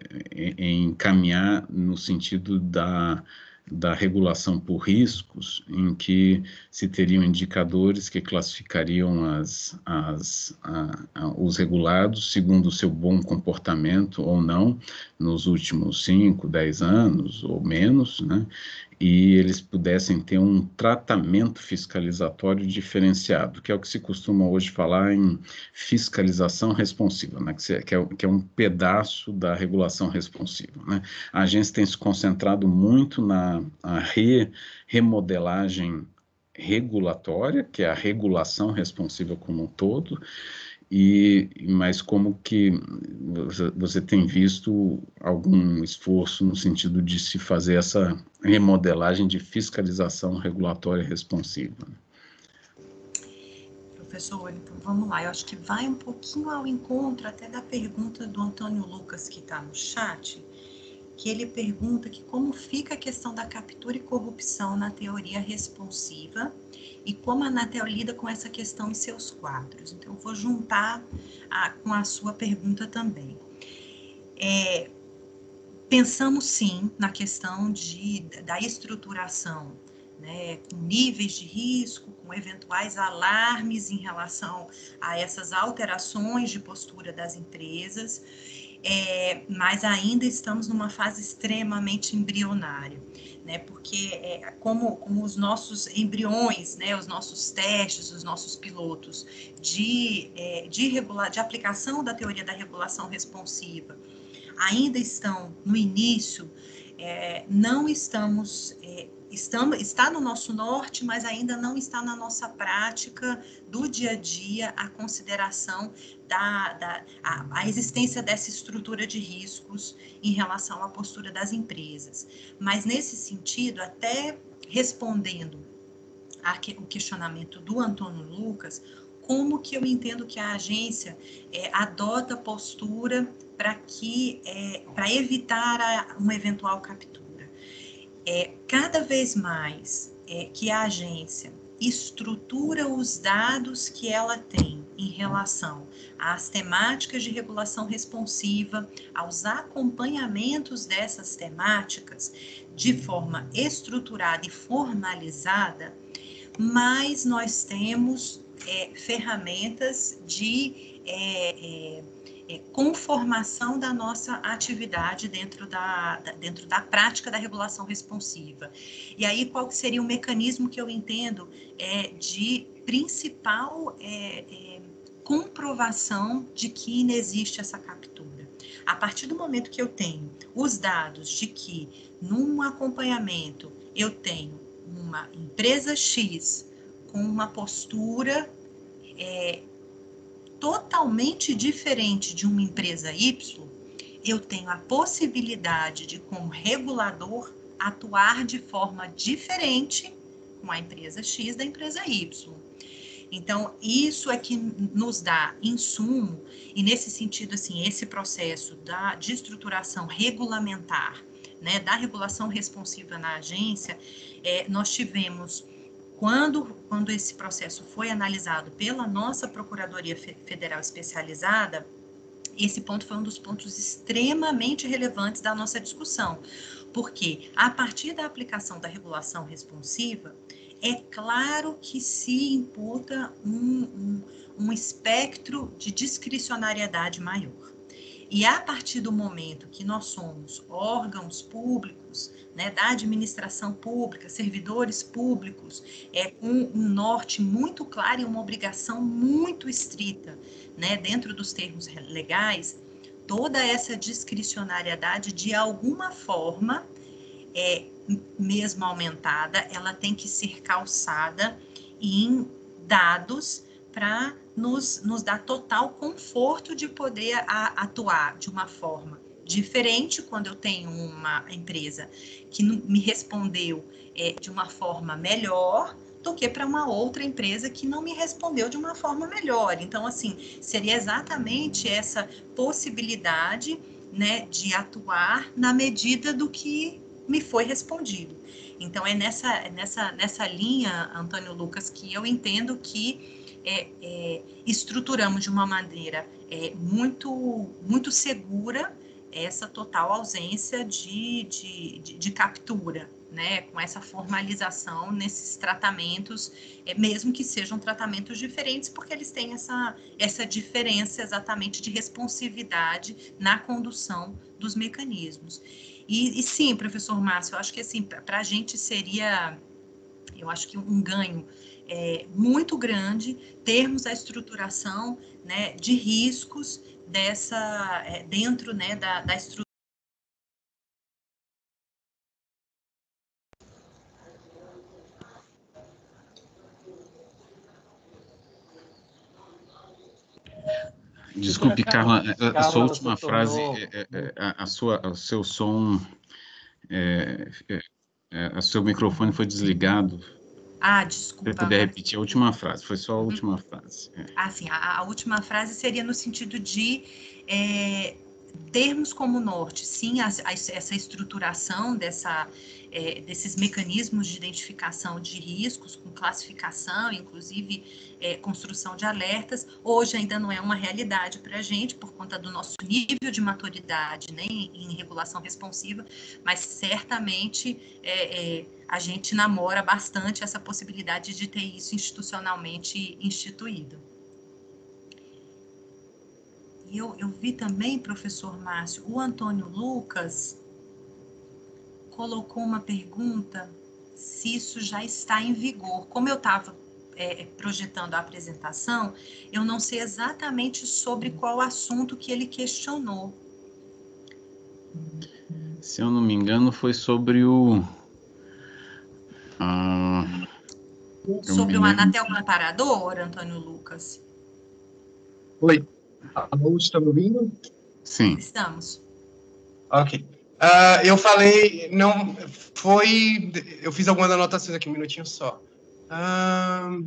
em caminhar no sentido da, da regulação por riscos, em que se teriam indicadores que classificariam as, as, a, a, os regulados segundo o seu bom comportamento ou não nos últimos 5, 10 anos ou menos, né? E eles pudessem ter um tratamento fiscalizatório diferenciado, que é o que se costuma hoje falar em fiscalização responsiva, né, que, é, que é um pedaço da regulação responsiva. Né. A agência tem se concentrado muito na re, remodelagem regulatória, que é a regulação responsiva como um todo, e mas como que você tem visto algum esforço no sentido de se fazer essa remodelagem de fiscalização regulatória responsiva? Professor, então vamos lá. Eu acho que vai um pouquinho ao encontro até da pergunta do Antônio Lucas que está no chat, que ele pergunta que como fica a questão da captura e corrupção na teoria responsiva e como a Anatel lida com essa questão em seus quadros. Então, vou juntar a, com a sua pergunta também. É, pensamos sim na questão de, da estruturação né, com níveis de risco, com eventuais alarmes em relação a essas alterações de postura das empresas, é, mas ainda estamos numa fase extremamente embrionária, né, porque é, como, como os nossos embriões, né, os nossos testes, os nossos pilotos de, é, de, regular, de aplicação da teoria da regulação responsiva ainda estão no início, é, não estamos é, estamos, está no nosso norte, mas ainda não está na nossa prática do dia a dia a consideração da, da a, a, existência dessa estrutura de riscos em relação à postura das empresas. Mas nesse sentido, até respondendo que, o questionamento do Antônio Lucas, como que eu entendo que a agência é, adota postura para que é, para evitar a, uma eventual captura? é, cada vez mais é, que a agência estrutura os dados que ela tem em relação às temáticas de regulação responsiva, aos acompanhamentos dessas temáticas de forma estruturada e formalizada, mais nós temos é, ferramentas de é, é, é, conformação da nossa atividade dentro da, da, dentro da prática da regulação responsiva. E aí, qual seria o mecanismo que eu entendo é, de principal é, é, comprovação de que inexiste essa captura? A partir do momento que eu tenho os dados de que num acompanhamento eu tenho uma empresa X com uma postura é, totalmente diferente de uma empresa Y, eu tenho a possibilidade de, como regulador, atuar de forma diferente com a empresa X da empresa Y. Então, isso é que nos dá insumo, e nesse sentido, assim, esse processo da, de estruturação regulamentar, né, da regulação responsiva na agência, é, nós tivemos quando, quando esse processo foi analisado pela nossa Procuradoria Federal Especializada, esse ponto foi um dos pontos extremamente relevantes da nossa discussão, porque a partir da aplicação da regulação responsiva, é claro que se imputa um, um, um espectro de discricionariedade maior. E a partir do momento que nós somos órgãos públicos, né, da administração pública, servidores públicos, é um, um norte muito claro e uma obrigação muito estrita, né, dentro dos termos legais, toda essa discricionariedade, de alguma forma, é, mesmo aumentada, ela tem que ser calçada em dados para nos, nos dar total conforto de poder a, atuar de uma forma diferente quando eu tenho uma empresa que me respondeu é, de uma forma melhor do que para uma outra empresa que não me respondeu de uma forma melhor. Então, assim, seria exatamente essa possibilidade né, de atuar na medida do que me foi respondido. Então, é nessa, nessa, nessa linha, Antônio Lucas, que eu entendo que é, é, estruturamos de uma maneira é, muito, muito segura essa total ausência de, de, de, de captura, né, com essa formalização nesses tratamentos, é, mesmo que sejam tratamentos diferentes, porque eles têm essa, essa diferença exatamente de responsividade na condução dos mecanismos. E, e sim, professor Márcio, eu acho que assim, para a gente seria, eu acho que um ganho é, muito grande termos a estruturação né, de riscos dessa é, dentro né, da, da estrutura. Desculpe, Carla, a, sua última frase, é, é, a, a, sua, o seu som, é, é, o seu microfone foi desligado. Ah, desculpa. Você puder repetir a última frase, foi só a última frase. É. Ah, sim, a, a, última frase seria no sentido de é, termos como norte, sim, a, a, essa estruturação dessa, é, desses mecanismos de identificação de riscos, com classificação, inclusive é, construção de alertas, hoje ainda não é uma realidade para a gente, por conta do nosso nível de maturidade né, em, em regulação responsiva, mas certamente é, é a gente namora bastante essa possibilidade de ter isso institucionalmente instituído. E eu, eu vi também, professor Márcio, o Antônio Lucas colocou uma pergunta se isso já está em vigor. Como eu estava é, projetando a apresentação, eu não sei exatamente sobre qual assunto que ele questionou. Se eu não me engano, foi sobre o. Uh, sobre o Anatel Comparador, Antônio Lucas? Oi. Alô, estão me ouvindo? Sim. Estamos. Ok. Uh, eu falei, não, foi, eu fiz algumas anotações aqui, um minutinho só. Uh,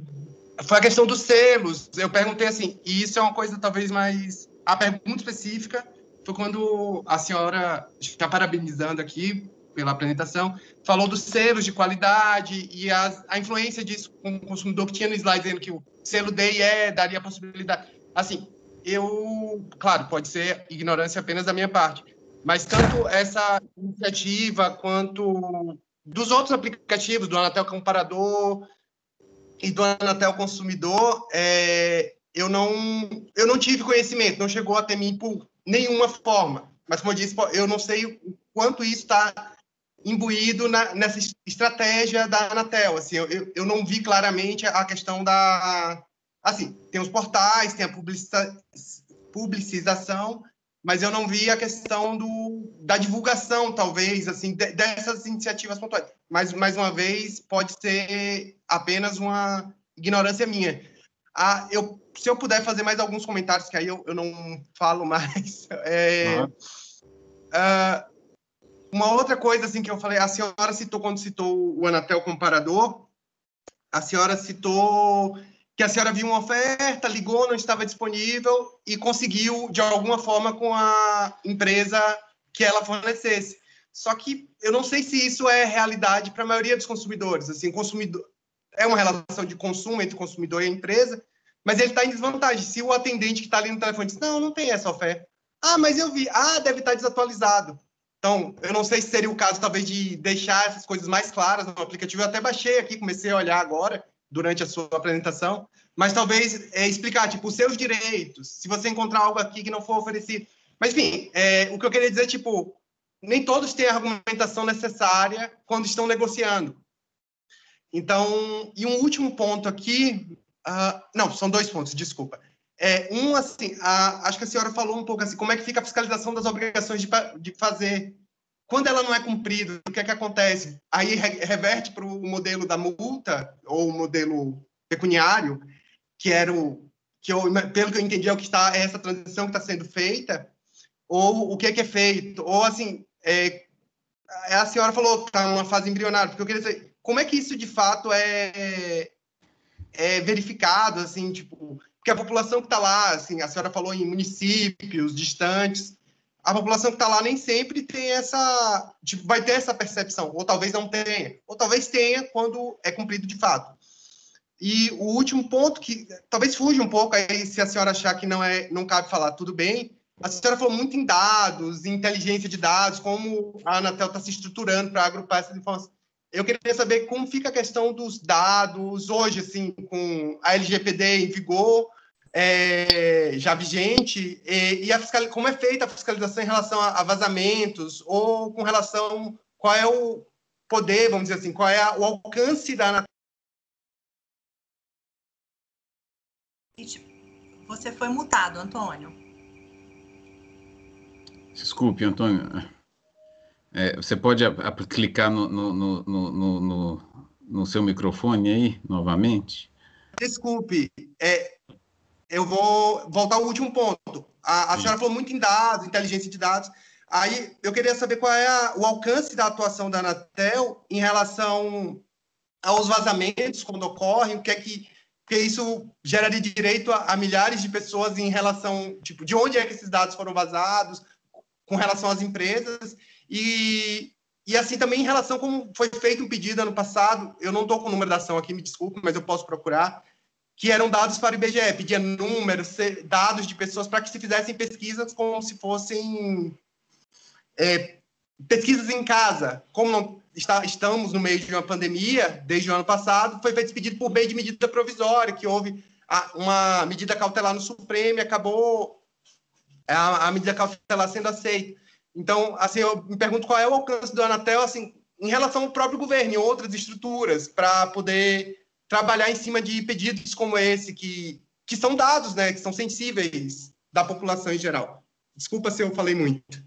foi a questão dos selos. Eu perguntei assim, e isso é uma coisa talvez mais, a pergunta específica foi quando a senhora, está parabenizando aqui pela apresentação, falou dos selos de qualidade e a, a influência disso com o consumidor que tinha no slide dizendo que o selo D e E daria a possibilidade. Assim, eu, claro, pode ser ignorância apenas da minha parte, mas tanto essa iniciativa quanto dos outros aplicativos, do Anatel Comparador e do Anatel Consumidor, é, eu, não, eu não tive conhecimento, não chegou até mim por nenhuma forma. Mas, como eu disse, eu não sei o quanto isso está imbuído na, nessa estratégia da Anatel. Assim, eu, eu não vi claramente a questão da, Assim, tem os portais, tem a publicização, mas eu não vi a questão do, da divulgação, talvez, assim, de, dessas iniciativas pontuais. Mas, mais uma vez, pode ser apenas uma ignorância minha. Ah, eu, se eu puder fazer mais alguns comentários, que aí eu, eu não falo mais. É, ah, uma outra coisa assim que eu falei, a senhora citou quando citou o Anatel comparador, a senhora citou que a senhora viu uma oferta, ligou, não estava disponível e conseguiu, de alguma forma, com a empresa que ela fornecesse. Só que eu não sei se isso é realidade para a maioria dos consumidores. Assim, consumidor é uma relação de consumo entre o consumidor e a empresa, mas ele está em desvantagem. Se o atendente que está ali no telefone diz, não, não tem essa oferta. Ah, mas eu vi. Ah, deve estar desatualizado. Então, eu não sei se seria o caso, talvez, de deixar essas coisas mais claras no aplicativo. Eu até baixei aqui, comecei a olhar agora durante a sua apresentação, mas talvez é, explicar, tipo, os seus direitos, se você encontrar algo aqui que não for oferecido. Mas, enfim, é, o que eu queria dizer, tipo, nem todos têm a argumentação necessária quando estão negociando. Então, e um último ponto aqui, uh, não, são dois pontos, desculpa. É, um, assim, a, acho que a senhora falou um pouco assim, como é que fica a fiscalização das obrigações de, de fazer quando ela não é cumprida, o que é que acontece? Aí reverte para o modelo da multa, ou o modelo pecuniário, que era o que eu, pelo que eu entendi é o que está é essa transição que está sendo feita, ou o que é que é feito, ou assim, é, a senhora falou que está numa fase embrionária, porque eu queria dizer, como é que isso de fato é, é verificado, assim, tipo, porque a população que está lá, assim, a senhora falou em municípios distantes, a população que está lá nem sempre tem essa, tipo, vai ter essa percepção, ou talvez não tenha, ou talvez tenha quando é cumprido de fato. E o último ponto que talvez fuja um pouco aí, se a senhora achar que não é, não cabe falar, tudo bem. A senhora falou muito em dados, em inteligência de dados, como a Anatel está se estruturando para agrupar essas informações. Eu queria saber como fica a questão dos dados hoje, assim, com a LGPD em vigor, é, já vigente e, e a fiscal, como é feita a fiscalização em relação a, a, vazamentos ou com relação qual é o poder, vamos dizer assim, qual é a, o alcance da Você foi multado, Antônio. Desculpe, Antônio. É, você pode clicar no, no, no, no, no, seu microfone aí, novamente? Desculpe, é, eu vou voltar ao último ponto. A, a senhora falou muito em dados, inteligência de dados. Aí eu queria saber qual é a, o alcance da atuação da Anatel em relação aos vazamentos quando ocorrem, o que é que, que isso geraria direito a, a, milhares de pessoas em relação, tipo, de onde é que esses dados foram vazados, com relação às empresas e, e assim também em relação como foi feito um pedido ano passado, eu não estou com o número da ação aqui, me desculpe, mas eu posso procurar, que eram dados para o IBGE, pedia números, dados de pessoas para que se fizessem pesquisas como se fossem é, pesquisas em casa. Como não está, estamos no meio de uma pandemia, desde o ano passado, foi feito pedido por meio de medida provisória, que houve a, uma medida cautelar no Supremo e acabou a, a medida cautelar sendo aceita. Então, assim, eu me pergunto qual é o alcance do Anatel, assim, em relação ao próprio governo e outras estruturas, para poder trabalhar em cima de pedidos como esse, que, que são dados, né, que são sensíveis da população em geral. Desculpa se eu falei muito.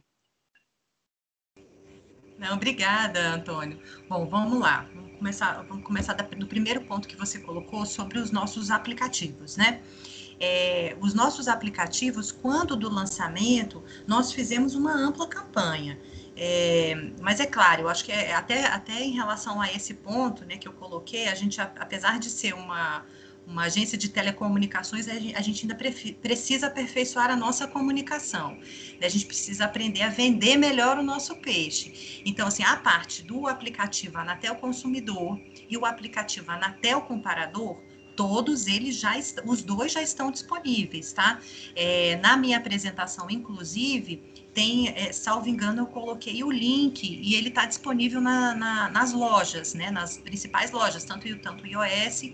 Não, obrigada, Antônio. Bom, vamos lá. Vamos começar, vamos começar do primeiro ponto que você colocou sobre os nossos aplicativos, né? É, os nossos aplicativos, quando do lançamento, nós fizemos uma ampla campanha. É, mas é claro, eu acho que é, até, até em relação a esse ponto né, que eu coloquei, a gente, apesar de ser uma, uma agência de telecomunicações, a gente ainda precisa aperfeiçoar a nossa comunicação. A gente precisa aprender a vender melhor o nosso peixe. Então, assim, a parte do aplicativo Anatel Consumidor e o aplicativo Anatel Comparador, todos eles já os dois já estão disponíveis, tá? É, na minha apresentação, inclusive, tem, é, salvo engano, eu coloquei o link e ele está disponível na, na, nas lojas, né? Nas principais lojas, tanto, tanto iOS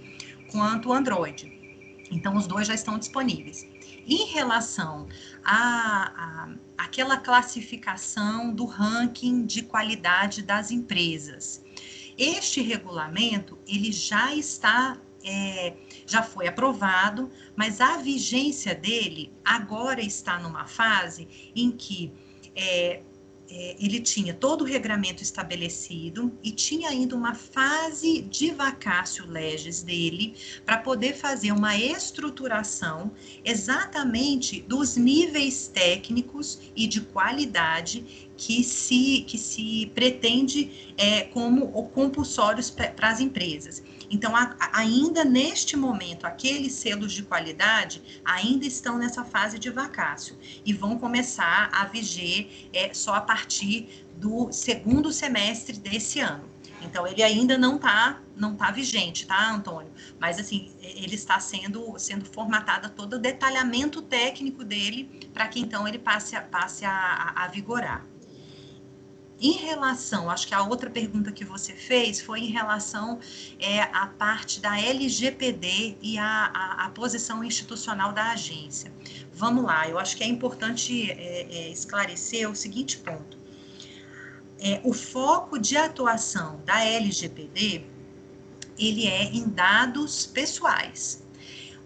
quanto Android. Então, os dois já estão disponíveis. Em relação a aquela classificação do ranking de qualidade das empresas, este regulamento ele já está é, já foi aprovado, mas a vigência dele agora está numa fase em que é, é, ele tinha todo o regramento estabelecido e tinha ainda uma fase de vacácio legis dele para poder fazer uma estruturação exatamente dos níveis técnicos e de qualidade que se, que se pretende é, como compulsórios para as empresas. Então, a, ainda neste momento, aqueles selos de qualidade ainda estão nessa fase de vacácio e vão começar a viger é, só a partir do segundo semestre desse ano. Então, ele ainda não está não tá vigente, tá, Antônio? Mas, assim, ele está sendo, sendo formatado todo o detalhamento técnico dele para que, então, ele passe, a, passe a, a, a vigorar. Em relação, acho que a outra pergunta que você fez foi em relação é, à parte da LGPD e a posição institucional da agência. Vamos lá, eu acho que é importante é, é, esclarecer o seguinte ponto. É, o foco de atuação da LGPD, ele é em dados pessoais.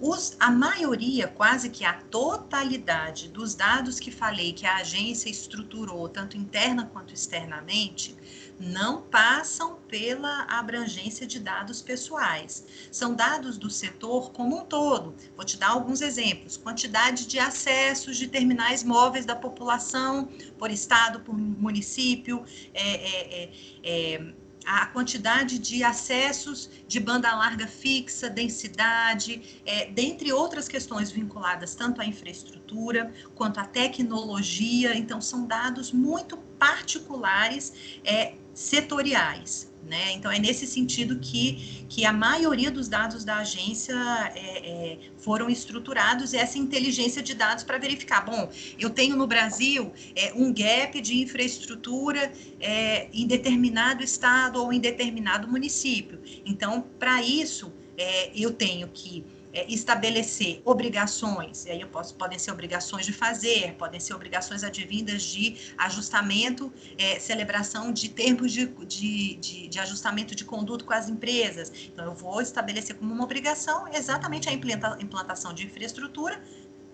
Os, a maioria, quase que a totalidade dos dados que falei que a agência estruturou, tanto interna quanto externamente, não passam pela abrangência de dados pessoais. São dados do setor como um todo. Vou te dar alguns exemplos: quantidade de acessos de terminais móveis da população por estado, por município, é, é, é, é a quantidade de acessos de banda larga fixa, densidade, é, dentre outras questões vinculadas tanto à infraestrutura quanto à tecnologia. Então, são dados muito particulares, é, setoriais. Né? Então, é nesse sentido que, que a maioria dos dados da agência é, é, foram estruturados essa inteligência de dados para verificar. Bom, eu tenho no Brasil é, um gap de infraestrutura é, em determinado estado ou em determinado município. Então, para isso, é, eu tenho que é, estabelecer obrigações, e aí eu posso, podem ser obrigações de fazer, podem ser obrigações advindas de ajustamento, é, celebração de termos de, de, de, de, ajustamento de conduta com as empresas. Então, eu vou estabelecer como uma obrigação exatamente a implantação de infraestrutura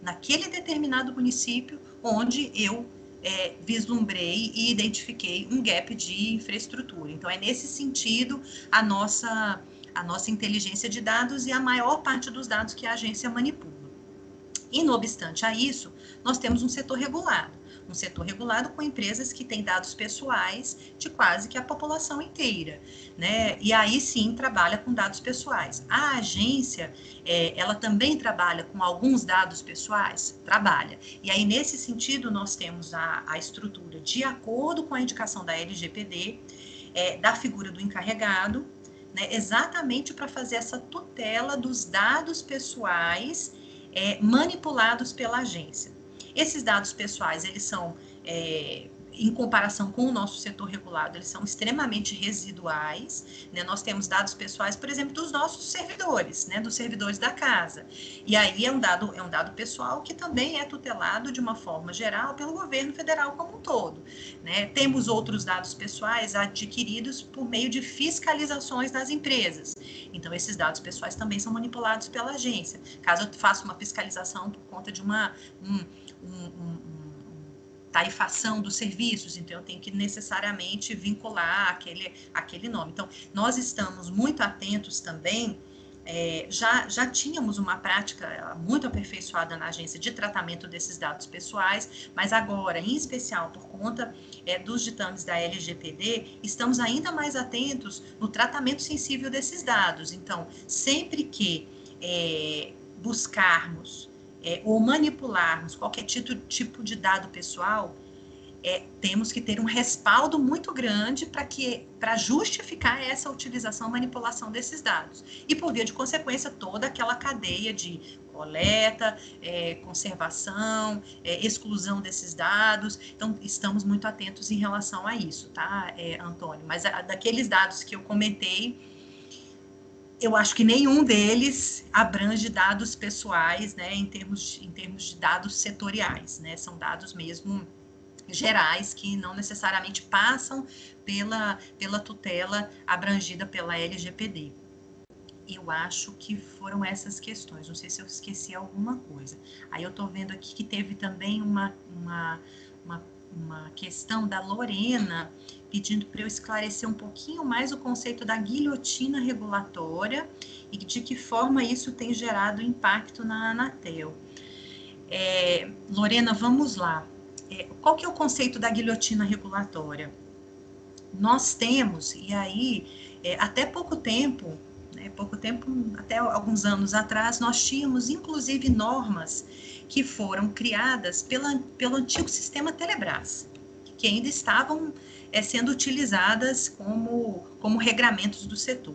naquele determinado município onde eu é, vislumbrei e identifiquei um gap de infraestrutura. Então, é nesse sentido a nossa a nossa inteligência de dados e a maior parte dos dados que a agência manipula. E, não obstante a isso, nós temos um setor regulado um setor regulado com empresas que têm dados pessoais de quase que a população inteira, né? E aí sim trabalha com dados pessoais. A agência, é, ela também trabalha com alguns dados pessoais? Trabalha. E aí, nesse sentido, nós temos a, a estrutura de acordo com a indicação da LGPD, é, da figura do encarregado, né, exatamente para fazer essa tutela dos dados pessoais é, manipulados pela agência. Esses dados pessoais, eles são é, em comparação com o nosso setor regulado, eles são extremamente residuais. Né? Nós temos dados pessoais, por exemplo, dos nossos servidores, né? dos servidores da casa. E aí é um dado é um dado pessoal que também é tutelado de uma forma geral pelo governo federal como um todo. Né? Temos outros dados pessoais adquiridos por meio de fiscalizações das empresas. Então, esses dados pessoais também são manipulados pela agência. Caso eu faça uma fiscalização por conta de uma um, um, tarifação dos serviços, então eu tenho que necessariamente vincular aquele, aquele nome. Então, nós estamos muito atentos também, é, já, já tínhamos uma prática muito aperfeiçoada na agência de tratamento desses dados pessoais, mas agora, em especial por conta é, dos ditames da LGPD, estamos ainda mais atentos no tratamento sensível desses dados. Então, sempre que é, buscarmos é, ou manipularmos qualquer tipo, tipo de dado pessoal, é, temos que ter um respaldo muito grande para que para justificar essa utilização manipulação desses dados. E por via de consequência, toda aquela cadeia de coleta, é, conservação, é, exclusão desses dados. Então, estamos muito atentos em relação a isso, tá, é, Antônio? Mas a, daqueles dados que eu comentei, eu acho que nenhum deles abrange dados pessoais, né, em termos, em termos de dados setoriais, né, são dados mesmo gerais que não necessariamente passam pela, pela tutela abrangida pela LGPD. Eu acho que foram essas questões, não sei se eu esqueci alguma coisa. Aí eu estou vendo aqui que teve também uma, uma, uma, uma questão da Lorena, pedindo para eu esclarecer um pouquinho mais o conceito da guilhotina regulatória e de que forma isso tem gerado impacto na Anatel. É, Lorena, vamos lá. É, qual que é o conceito da guilhotina regulatória? Nós temos, e aí, é, até pouco tempo, né, pouco tempo, até alguns anos atrás, nós tínhamos, inclusive, normas que foram criadas pela, pelo antigo sistema Telebrás, que ainda estavam é, sendo utilizadas como, como regramentos do setor.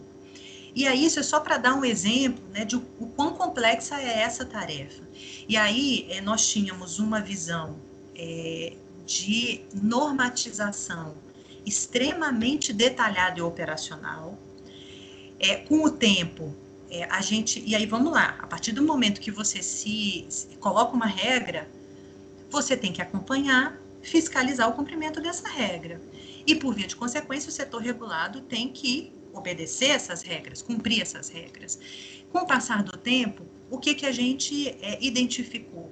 E aí, isso é só para dar um exemplo né, de o, o, quão complexa é essa tarefa. E aí, é, nós tínhamos uma visão é, de normatização extremamente detalhada e operacional. É, com o tempo, é, a gente. E aí, vamos lá, a partir do momento que você se, se coloca uma regra, você tem que acompanhar, fiscalizar o cumprimento dessa regra. E, por via de consequência, o setor regulado tem que obedecer essas regras, cumprir essas regras. Com o passar do tempo, o que, que a gente é, identificou?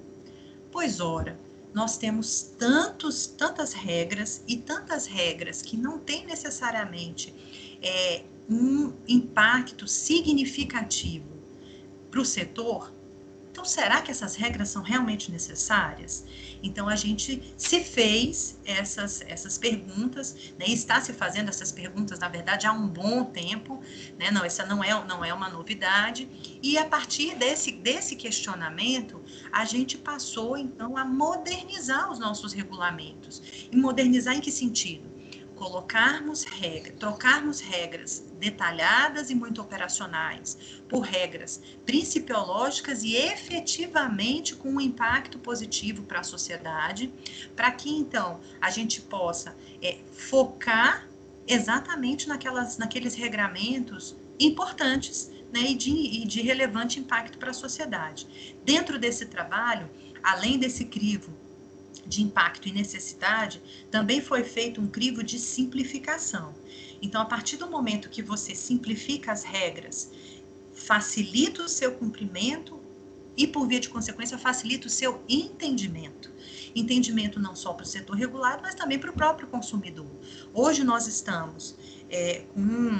Pois, ora, nós temos tantos, tantas regras e tantas regras que não têm necessariamente é, um impacto significativo para o setor, então, será que essas regras são realmente necessárias? Então, a gente se fez essas, essas perguntas, né, está se fazendo essas perguntas, na verdade, há um bom tempo, né, não, essa não é, não é uma novidade, e a partir desse, desse questionamento, a gente passou, então, a modernizar os nossos regulamentos. E modernizar em que sentido? Colocarmos regras, trocarmos regras detalhadas e muito operacionais por regras principiológicas e efetivamente com um impacto positivo para a sociedade, para que então a gente possa é, focar exatamente naquelas, naqueles regramentos importantes né, e, de, e de relevante impacto para a sociedade. Dentro desse trabalho, além desse crivo de impacto e necessidade, também foi feito um crivo de simplificação. Então, a partir do momento que você simplifica as regras, facilita o seu cumprimento e, por via de consequência, facilita o seu entendimento. Entendimento não só para o setor regulado, mas também para o próprio consumidor. Hoje nós estamos é, com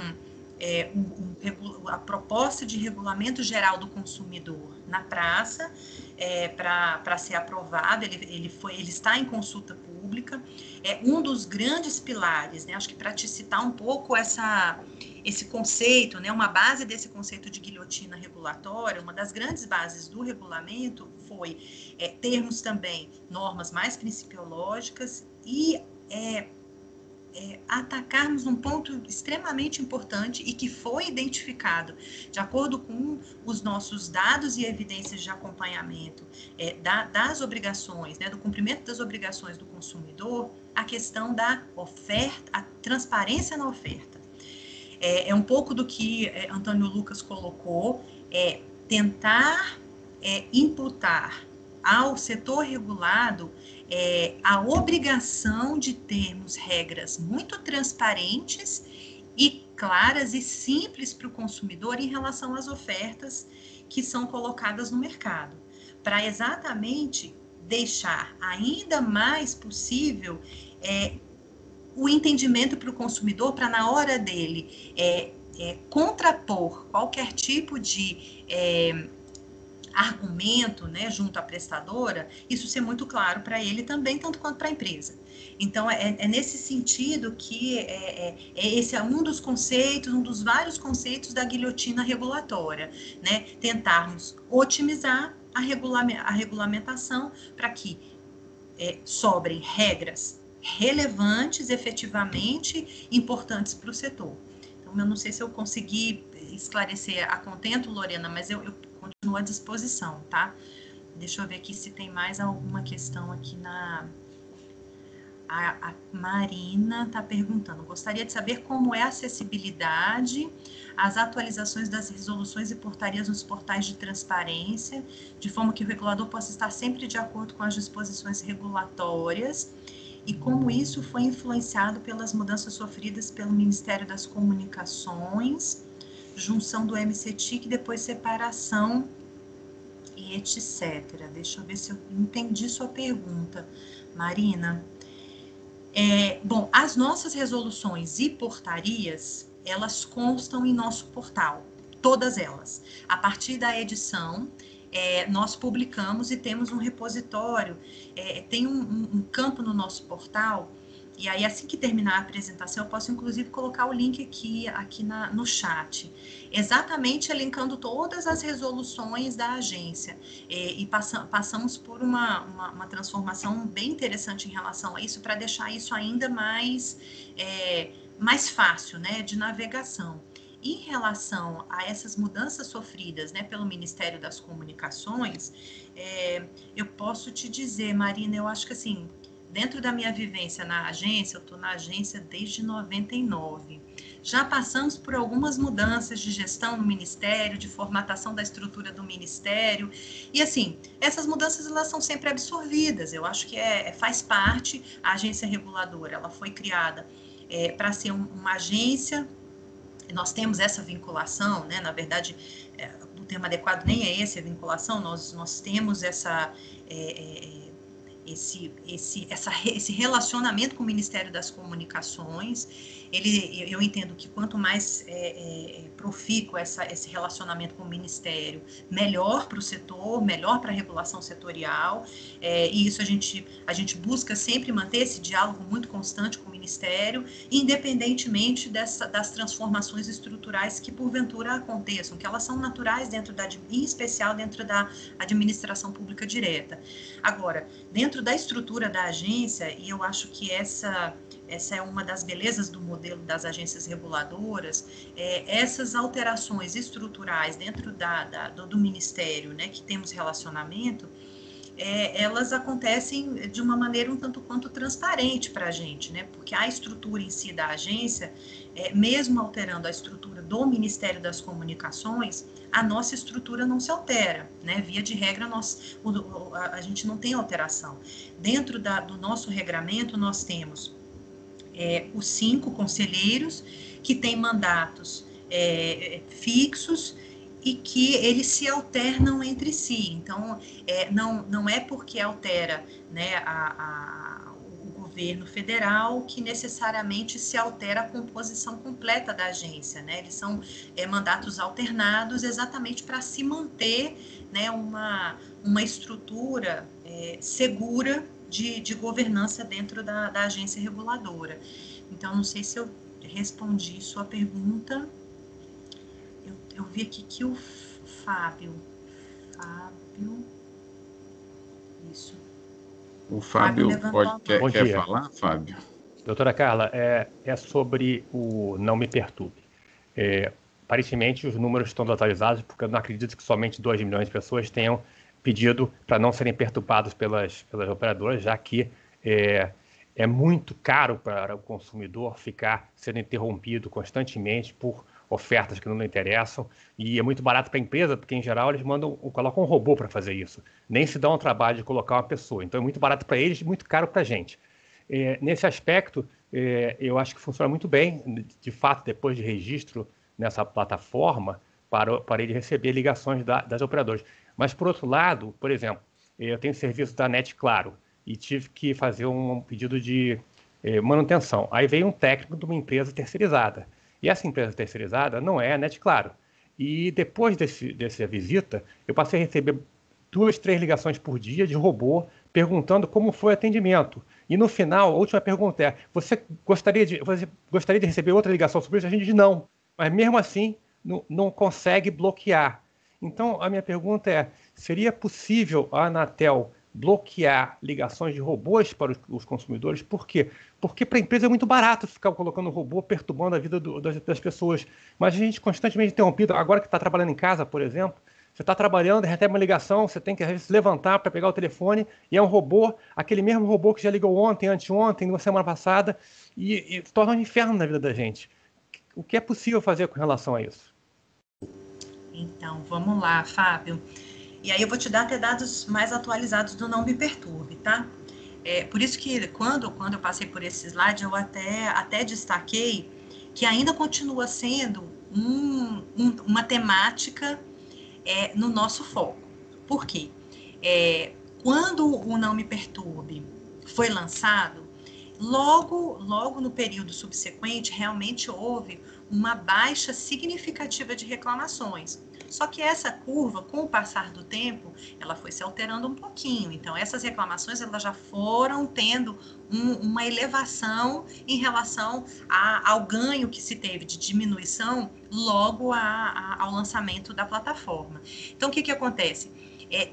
é, um, um, a proposta de regulamento geral do consumidor na praça é, para ser aprovado. Ele, ele, ele está em consulta pública. É um dos grandes pilares, né? Acho que para te citar um pouco essa, esse conceito, né? Uma base desse conceito de guilhotina regulatória, uma das grandes bases do regulamento foi é, termos também normas mais principiológicas e é, é, atacarmos um ponto extremamente importante e que foi identificado de acordo com os nossos dados e evidências de acompanhamento é, da, das obrigações, né, do cumprimento das obrigações do consumidor, a questão da oferta, a transparência na oferta. É, é um pouco do que é, Antônio Lucas colocou, é tentar é, imputar ao setor regulado é, a obrigação de termos regras muito transparentes e claras e simples para o consumidor em relação às ofertas que são colocadas no mercado, para exatamente deixar ainda mais possível é, o entendimento para o consumidor, para na hora dele é, é, contrapor qualquer tipo de é, argumento né, junto à prestadora, isso ser muito claro para ele também, tanto quanto para a empresa. Então, é, é, nesse sentido que é, é, é, esse é um dos conceitos, um dos vários conceitos da guilhotina regulatória, né? Tentarmos otimizar a, a regulamentação para que é, sobrem regras relevantes, efetivamente importantes para o setor. Então, eu não sei se eu consegui esclarecer a contento, Lorena, mas eu, eu continuo à disposição, tá? Deixa eu ver aqui se tem mais alguma questão aqui na. A, a Marina está perguntando. Gostaria de saber como é a acessibilidade às atualizações das resoluções e portarias nos portais de transparência, de forma que o regulador possa estar sempre de acordo com as disposições regulatórias e como isso foi influenciado pelas mudanças sofridas pelo Ministério das Comunicações junção do MCTIC, depois separação e etc. Deixa eu ver se eu entendi sua pergunta, Marina. É, bom, as nossas resoluções e portarias, elas constam em nosso portal, todas elas. A partir da edição, é, nós publicamos e temos um repositório, é, tem um, um, campo no nosso portal e aí, assim que terminar a apresentação, eu posso inclusive colocar o link aqui, aqui na, no chat, exatamente linkando todas as resoluções da agência. E, e passa, passamos por uma, uma, uma, transformação bem interessante em relação a isso, para deixar isso ainda mais, é, mais fácil né, de navegação. Em relação a essas mudanças sofridas né, pelo Ministério das Comunicações, é, eu posso te dizer, Marina, eu acho que assim, dentro da minha vivência na agência, eu estou na agência desde 99. Já passamos por algumas mudanças de gestão no ministério, de formatação da estrutura do ministério, e assim, essas mudanças elas são sempre absorvidas. Eu acho que é, é faz parte a agência reguladora. Ela foi criada é, para ser um, uma agência. Nós temos essa vinculação, né? Na verdade, é, o termo adequado nem é esse, a vinculação. Nós nós temos essa é, é esse, esse, essa, esse relacionamento com o Ministério das Comunicações ele, eu entendo que quanto mais é, é, é, profícuo essa, esse relacionamento com o Ministério, melhor para o setor, melhor para a regulação setorial, é, e isso a gente, a gente busca sempre manter esse diálogo muito constante com o Ministério, independentemente dessa, das transformações estruturais que porventura aconteçam, que elas são naturais dentro da, em especial dentro da administração pública direta. Agora, dentro da estrutura da agência, e eu acho que essa essa é uma das belezas do modelo das agências reguladoras, é, essas alterações estruturais dentro da, da do, do, Ministério, né, que temos relacionamento, é, elas acontecem de uma maneira um tanto quanto transparente para a gente, né, porque a estrutura em si da agência, é, mesmo alterando a estrutura do Ministério das Comunicações, a nossa estrutura não se altera, né? Via de regra, nós, o, a, a, gente não tem alteração. Dentro da, do nosso regramento, nós temos é, os cinco conselheiros que têm mandatos é, fixos e que eles se alternam entre si. Então, é, não, não é porque altera né, a governo federal que necessariamente se altera a composição completa da agência, né? Eles são é, mandatos alternados exatamente para se manter, né, uma, uma estrutura é, segura de, de governança dentro da, da agência reguladora. Então, não sei se eu respondi sua pergunta. Eu, eu vi aqui que o Fábio. Fábio. Isso. O Fábio, Fábio pode, quer, quer falar, Fábio? Doutora Carla, é, é sobre o Não Me Perturbe. É, aparentemente, os números estão atualizados, porque eu não acredito que somente 2 milhões de pessoas tenham pedido para não serem perturbados pelas, pelas operadoras, já que é, é muito caro para o consumidor ficar sendo interrompido constantemente por ofertas que não interessam. E é muito barato para a empresa porque em geral eles mandam colocam um robô para fazer isso. Nem se dão o trabalho de colocar uma pessoa. Então é muito barato para eles muito caro para a gente. É, nesse aspecto é, eu acho que funciona muito bem. De fato depois de registro nessa plataforma para, para ele receber ligações da, das operadoras. Mas, por outro lado, por exemplo, eu tenho serviço da NET Claro e tive que fazer um pedido de eh, manutenção. Aí veio um técnico de uma empresa terceirizada. E essa empresa terceirizada não é a NET Claro. E depois desse, dessa visita, eu passei a receber duas, três ligações por dia de robô perguntando como foi o atendimento. E no final, a última pergunta é: você gostaria de, você gostaria de receber outra ligação sobre isso? A gente diz não. Mas mesmo assim, não, não consegue bloquear. Então, a minha pergunta é: seria possível a Anatel bloquear ligações de robôs para os, consumidores? Por quê? Porque para a empresa é muito barato ficar colocando robô perturbando a vida do, das, das, pessoas. Mas a gente constantemente interrompido. Agora que está trabalhando em casa, por exemplo, você está trabalhando, recebe uma ligação, você tem que se levantar para pegar o telefone e é um robô, aquele mesmo robô que já ligou ontem, anteontem, na semana passada, e, e torna um inferno na vida da gente. O que é possível fazer com relação a isso? Então, vamos lá, Fábio. E aí eu vou te dar até dados mais atualizados do Não Me Perturbe, tá? É, por isso que quando, quando eu passei por esse slide, eu até, até destaquei que ainda continua sendo um, um, uma temática é, no nosso foco. Por quê? É, quando o Não Me Perturbe foi lançado, logo, logo no período subsequente, realmente houve uma baixa significativa de reclamações. Só que essa curva, com o passar do tempo, ela foi se alterando um pouquinho. Então, essas reclamações elas já foram tendo um, uma elevação em relação a, ao ganho que se teve de diminuição logo a, a, ao lançamento da plataforma. Então, o que, que acontece? É,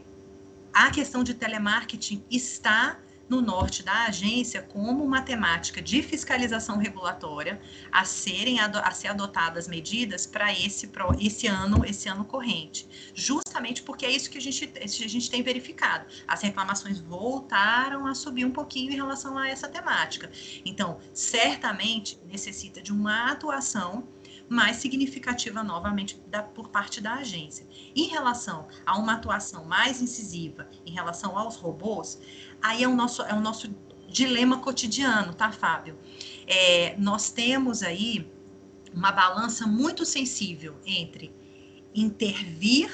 a questão de telemarketing está no norte da agência como uma temática de fiscalização regulatória a serem a ser adotadas medidas para esse esse ano esse ano corrente. Justamente porque é isso que a gente a gente tem verificado. As reclamações voltaram a subir um pouquinho em relação a essa temática. Então certamente necessita de uma atuação mais significativa novamente da, por parte da agência. Em relação a uma atuação mais incisiva em relação aos robôs, aí é o nosso, é o nosso dilema cotidiano, tá, Fábio? É, nós temos aí uma balança muito sensível entre intervir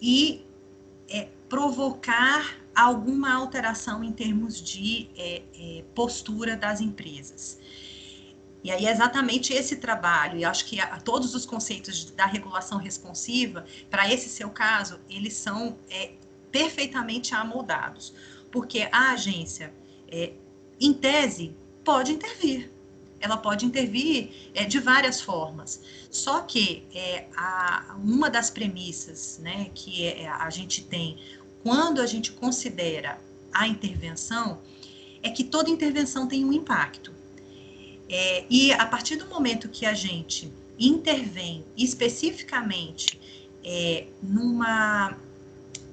e é, provocar alguma alteração em termos de é, é, postura das empresas. E aí é exatamente esse trabalho, e acho que a, todos os conceitos da regulação responsiva, para esse seu caso, eles são é, perfeitamente amoldados, porque a agência, é, em tese, pode intervir. Ela pode intervir é, de várias formas. Só que é, a, uma das premissas né, que é, a gente tem quando a gente considera a intervenção é que toda intervenção tem um impacto. É, e a partir do momento que a gente intervém especificamente é, numa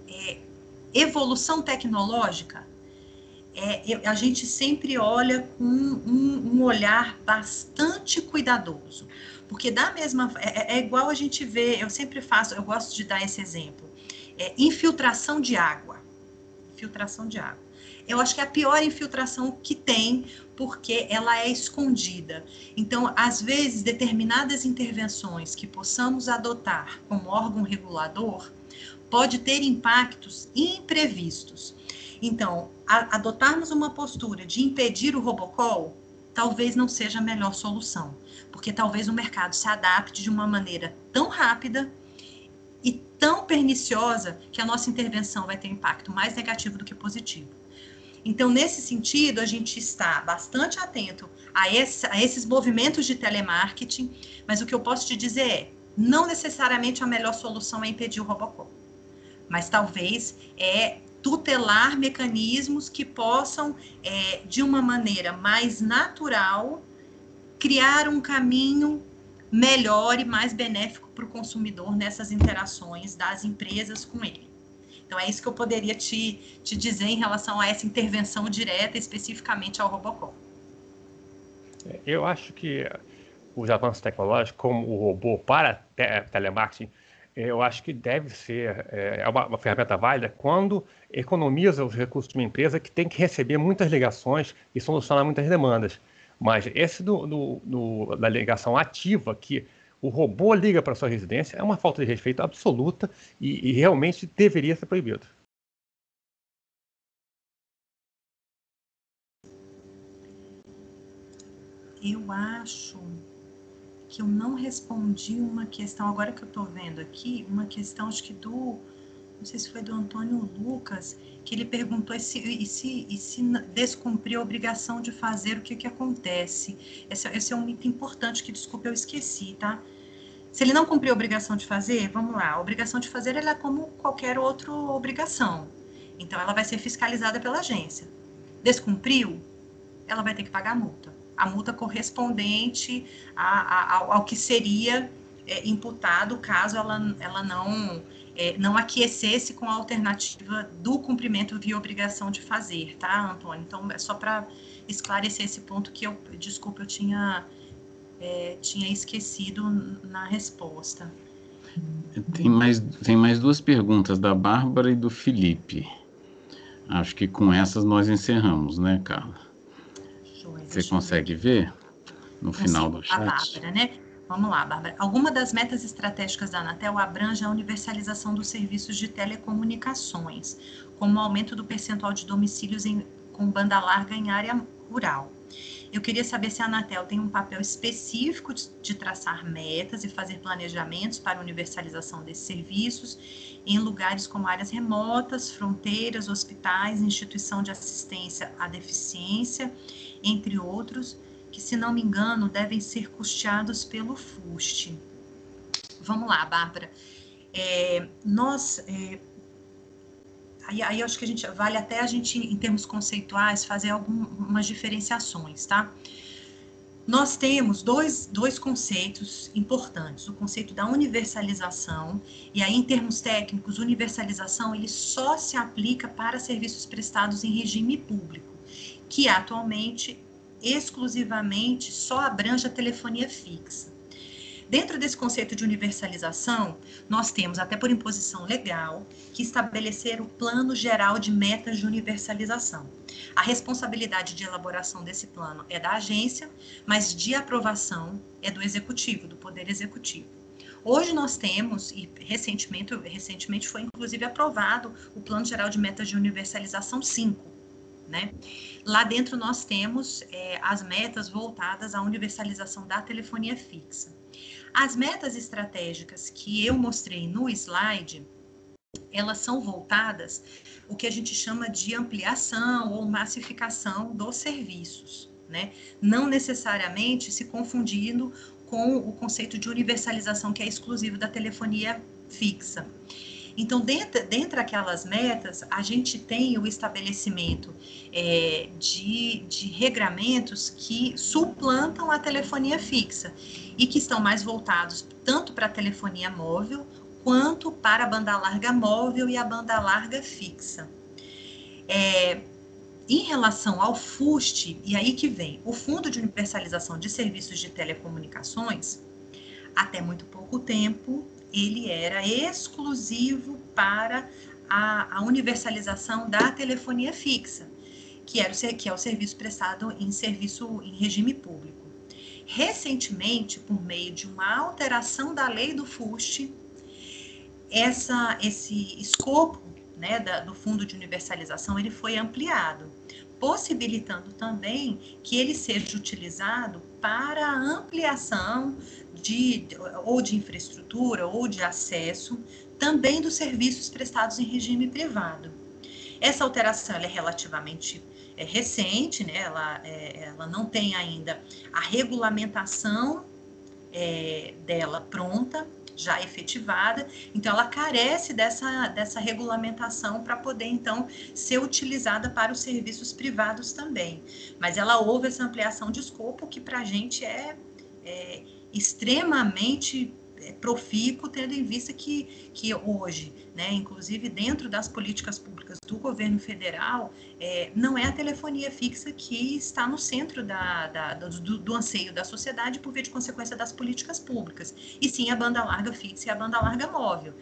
é, evolução tecnológica, é, a gente sempre olha com um, um, olhar bastante cuidadoso. Porque da mesma é, é, é, igual a gente vê, eu sempre faço, eu gosto de dar esse exemplo. É, infiltração de água. Infiltração de água. Eu acho que é a pior infiltração que tem, porque ela é escondida. Então, às vezes, determinadas intervenções que possamos adotar como órgão regulador pode ter impactos imprevistos. Então, a, adotarmos uma postura de impedir o robocall talvez não seja a melhor solução, porque talvez o mercado se adapte de uma maneira tão rápida e tão perniciosa que a nossa intervenção vai ter impacto mais negativo do que positivo. Então, nesse sentido, a gente está bastante atento a, esse, a esses movimentos de telemarketing, mas o que eu posso te dizer é, não necessariamente a melhor solução é impedir o robocall, mas talvez é tutelar mecanismos que possam, é, de uma maneira mais natural, criar um caminho melhor e mais benéfico para o consumidor nessas interações das empresas com ele. Então, é isso que eu poderia te, te dizer em relação a essa intervenção direta, especificamente ao Robocop. É, eu acho que os avanços tecnológicos, como o robô para te telemarketing, eu acho que deve ser é, é, uma, uma, ferramenta válida quando economiza os recursos de uma empresa que tem que receber muitas ligações e solucionar muitas demandas. Mas esse do, do, do, da ligação ativa, que o robô liga para sua residência, é uma falta de respeito absoluta e, e realmente deveria ser proibido. Eu acho que eu não respondi uma questão, agora que eu estou vendo aqui, uma questão acho que do, não sei se foi do Antônio Lucas, que ele perguntou e se, e se, e se descumprir a obrigação de fazer, o que, que acontece? Esse, esse é um mito importante que, desculpa, eu esqueci, tá? Se ele não cumprir a obrigação de fazer, vamos lá, a obrigação de fazer ela é como qualquer outra obrigação. Então, ela vai ser fiscalizada pela agência. Descumpriu, ela vai ter que pagar a multa. A multa correspondente a, a, ao, ao, que seria é, imputado caso ela, ela não é, não aquecesse com a alternativa do cumprimento via obrigação de fazer, tá, Antônio? Então, é só para esclarecer esse ponto que eu, desculpa, eu tinha, é, tinha esquecido na resposta. Tem mais, tem mais duas perguntas, da Bárbara e do Felipe. Acho que com essas nós encerramos, né, Carla? Você consegue ver no final do chat? A Bárbara, né? Vamos lá, Bárbara. Alguma das metas estratégicas da Anatel abrange a universalização dos serviços de telecomunicações, como o aumento do percentual de domicílios em, com banda larga em área rural. Eu queria saber se a Anatel tem um papel específico de, traçar metas e fazer planejamentos para universalização desses serviços em lugares como áreas remotas, fronteiras, hospitais, instituição de assistência à deficiência, entre outros, que, se não me engano, devem ser custeados pelo FUST. Vamos lá, Bárbara. É, nós. É, aí, aí acho que a gente vale até a gente, em termos conceituais, fazer algumas diferenciações, tá? Nós temos dois, dois conceitos importantes. O conceito da universalização, e aí, em termos técnicos, universalização ele só se aplica para serviços prestados em regime público, que atualmente exclusivamente só abrange a telefonia fixa. Dentro desse conceito de universalização, nós temos, até por imposição legal, que estabelecer o plano geral de metas de universalização. A responsabilidade de elaboração desse plano é da agência, mas de aprovação é do executivo, do Poder Executivo. Hoje nós temos, e recentemente, recentemente foi inclusive aprovado o Plano Geral de Metas de Universalização 5, né? Lá dentro nós temos é, as metas voltadas à universalização da telefonia fixa. As metas estratégicas que eu mostrei no slide, elas são voltadas o que a gente chama de ampliação ou massificação dos serviços, né? Não necessariamente se confundindo com o conceito de universalização que é exclusivo da telefonia fixa. Então, dentro, dentro daquelas metas, a gente tem o estabelecimento é, de, de regramentos que suplantam a telefonia fixa e que estão mais voltados tanto para a telefonia móvel quanto para a banda larga móvel e a banda larga fixa. É, em relação ao FUST, e aí que vem, o Fundo de Universalização de Serviços de Telecomunicações, até muito pouco tempo, ele era exclusivo para a, a universalização da telefonia fixa, que, era o, que é o serviço prestado em serviço em regime público. Recentemente, por meio de uma alteração da lei do FUST, essa, esse escopo né, da, do fundo de universalização ele foi ampliado, possibilitando também que ele seja utilizado para ampliação de ou de infraestrutura ou de acesso também dos serviços prestados em regime privado. Essa alteração é relativamente é, recente, né? ela, é, ela não tem ainda a regulamentação é, dela pronta, já efetivada, então ela carece dessa, dessa regulamentação para poder, então, ser utilizada para os serviços privados também. Mas ela houve essa ampliação de escopo que para a gente é, é extremamente é, profícuo, tendo em vista que, que hoje, né, inclusive dentro das políticas públicas do governo federal, é, não é a telefonia fixa que está no centro da, da, do, do, anseio da sociedade por via de consequência das políticas públicas, e sim a banda larga fixa e a banda larga móvel.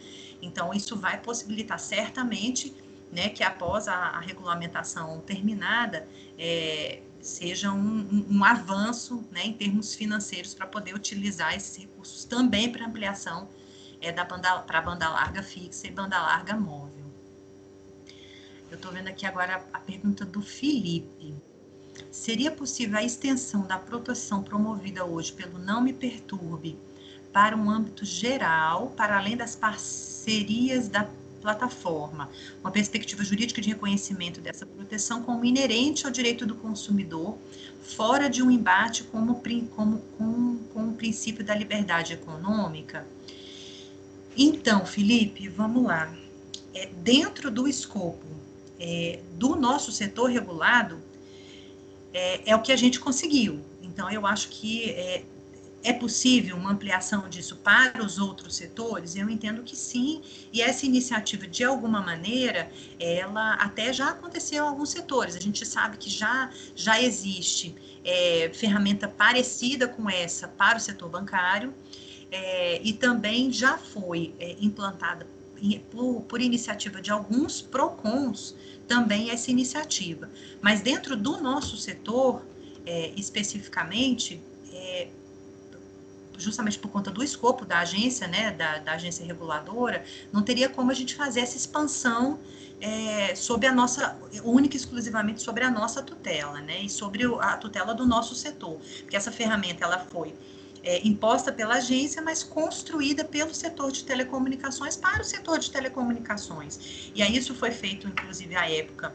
Então, isso vai possibilitar certamente né, que após a, a regulamentação terminada, é, seja um, um, avanço né, em termos financeiros para poder utilizar esses recursos também para ampliação é, da banda para banda larga fixa e banda larga móvel. Eu estou vendo aqui agora a pergunta do Felipe. Seria possível a extensão da proteção promovida hoje pelo Não Me Perturbe para um âmbito geral, para além das parcerias da plataforma, uma perspectiva jurídica de reconhecimento dessa proteção como inerente ao direito do consumidor, fora de um embate como, como, com, com o princípio da liberdade econômica? Então, Felipe, vamos lá. É, dentro do escopo é, do nosso setor regulado, é, é, o que a gente conseguiu. Então, eu acho que é, é possível uma ampliação disso para os outros setores? Eu entendo que sim, e essa iniciativa, de alguma maneira, ela até já aconteceu em alguns setores. A gente sabe que já, já existe é, ferramenta parecida com essa para o setor bancário, é, e também já foi é, implantada por, por iniciativa de alguns PROCONs também essa iniciativa. Mas dentro do nosso setor, é, especificamente, justamente por conta do escopo da agência, né, da, da agência reguladora, não teria como a gente fazer essa expansão é, sobre a nossa, única e exclusivamente sobre a nossa tutela, né, e sobre a tutela do nosso setor, porque essa ferramenta, ela foi é, imposta pela agência, mas construída pelo setor de telecomunicações para o setor de telecomunicações. E aí isso foi feito, inclusive, à época,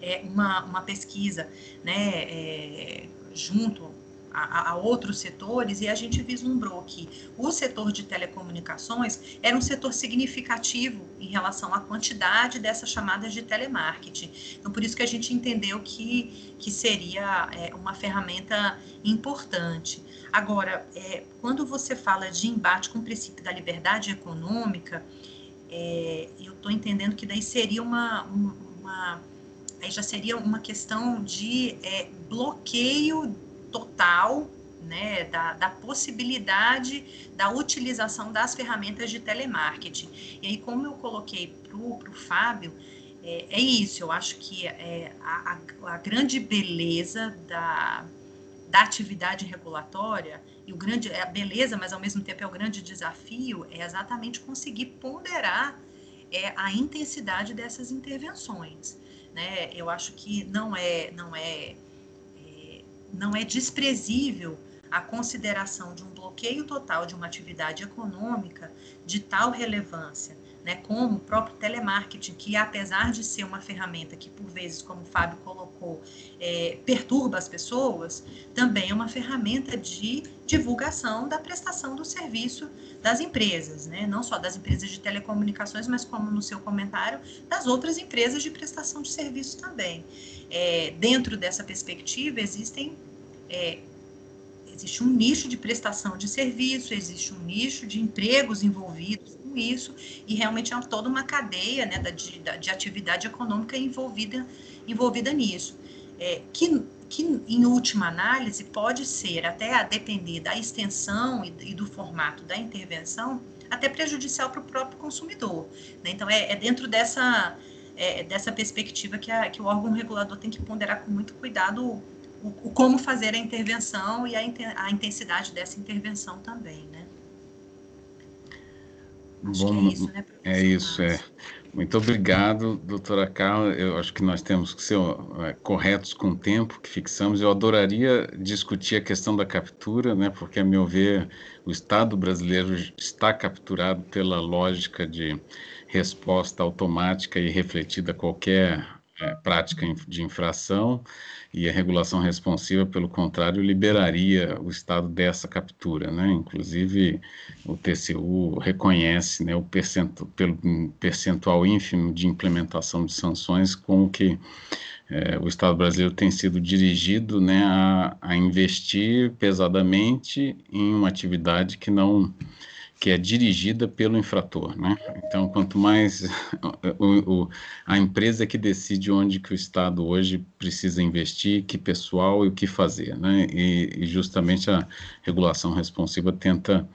é, uma, uma pesquisa, né, é, junto a, a, outros setores e a gente vislumbrou que o setor de telecomunicações era um setor significativo em relação à quantidade dessas chamadas de telemarketing. Então, por isso que a gente entendeu que, que seria é, uma ferramenta importante. Agora, é, quando você fala de embate com o princípio da liberdade econômica, é, eu estou entendendo que daí seria uma, uma, aí já seria uma questão de é, bloqueio total né, da, da, possibilidade da utilização das ferramentas de telemarketing. E aí, como eu coloquei para o Fábio, é, é, isso, eu acho que é, a, a, grande beleza da, da atividade regulatória, e o grande, é a beleza, mas ao mesmo tempo é o grande desafio, é exatamente conseguir ponderar é, a intensidade dessas intervenções. Né? Eu acho que não é, não é não é desprezível a consideração de um bloqueio total de uma atividade econômica de tal relevância, né, como o próprio telemarketing, que apesar de ser uma ferramenta que por vezes, como o Fábio colocou, é, perturba as pessoas, também é uma ferramenta de divulgação da prestação do serviço das empresas, né, não só das empresas de telecomunicações, mas como no seu comentário, das outras empresas de prestação de serviço também. É, dentro dessa perspectiva, existem é, existe um nicho de prestação de serviço, existe um nicho de empregos envolvidos com isso, e realmente é toda uma cadeia né, de, de atividade econômica envolvida, envolvida nisso. É, que, que, em última análise, pode ser, até a depender da extensão e, e do formato da intervenção, até prejudicial para o próprio consumidor. Né? Então, é, é, dentro dessa, é, dessa perspectiva que, a, que o órgão regulador tem que ponderar com muito cuidado o, o como fazer a intervenção e a, a intensidade dessa intervenção também, né? Bom, é isso, né, é isso, é. Muito obrigado, doutora Carla. Eu acho que nós temos que ser é, corretos com o tempo que fixamos. Eu adoraria discutir a questão da captura, né, porque, a meu ver, o Estado brasileiro está capturado pela lógica de resposta automática e refletida a qualquer é, prática de infração e a regulação responsiva, pelo contrário, liberaria o Estado dessa captura, né? Inclusive, o TCU reconhece né, o percentual, pelo percentual ínfimo de implementação de sanções com que é, o Estado brasileiro tem sido dirigido né, a, a investir pesadamente em uma atividade que não que é dirigida pelo infrator, né? Então, quanto mais o, o, a empresa que decide onde que o Estado hoje precisa investir, que pessoal e o que fazer, né? E, e justamente a regulação responsiva tenta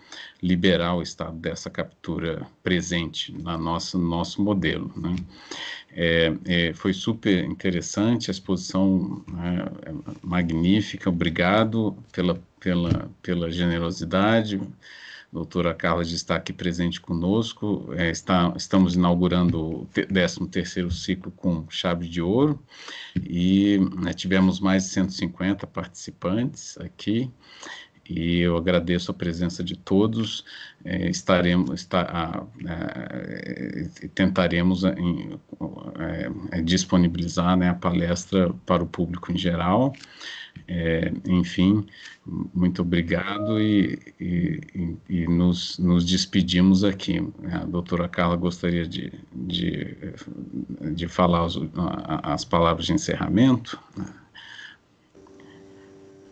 liberar o Estado dessa captura presente na nossa nosso modelo, né? É, é, foi super interessante, a exposição né, é magnífica, obrigado pela, pela, pela generosidade, doutora Carla estar aqui presente conosco. É, está, estamos inaugurando o 13º ciclo com chave de ouro e né, tivemos mais de 150 participantes aqui e eu agradeço a presença de todos. É, estaremos, está, a, a, tentaremos em, é, disponibilizar né, a palestra para o público em geral. É, enfim, muito obrigado e, e, e nos, nos, despedimos aqui. A doutora Carla gostaria de, de, de falar as, as palavras de encerramento.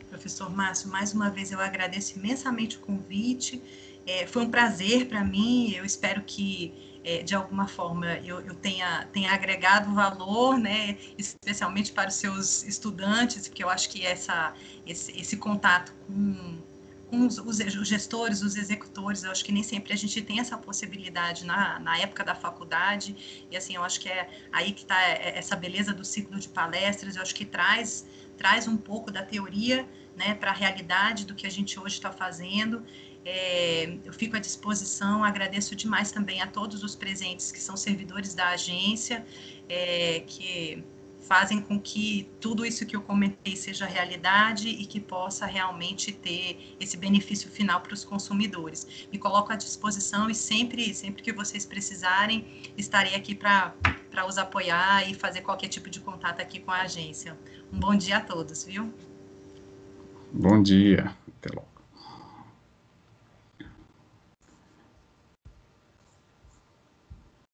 Professor Márcio, mais uma vez eu agradeço imensamente o convite. É, foi um prazer para mim, eu espero que é, de alguma forma eu, eu, tenha, tenha agregado valor, né, especialmente para os seus estudantes, porque eu acho que essa, esse, esse contato com, com os, os, gestores, os executores, eu acho que nem sempre a gente tem essa possibilidade na, na época da faculdade, e assim, eu acho que é aí que está é, essa beleza do ciclo de palestras, eu acho que traz, traz um pouco da teoria né, para a realidade do que a gente hoje está fazendo, é, eu fico à disposição, agradeço demais também a todos os presentes que são servidores da agência, é, que fazem com que tudo isso que eu comentei seja realidade e que possa realmente ter esse benefício final para os consumidores. Me coloco à disposição e sempre, sempre que vocês precisarem, estarei aqui para os apoiar e fazer qualquer tipo de contato aqui com a agência. Um bom dia a todos, viu? Bom dia. Até logo.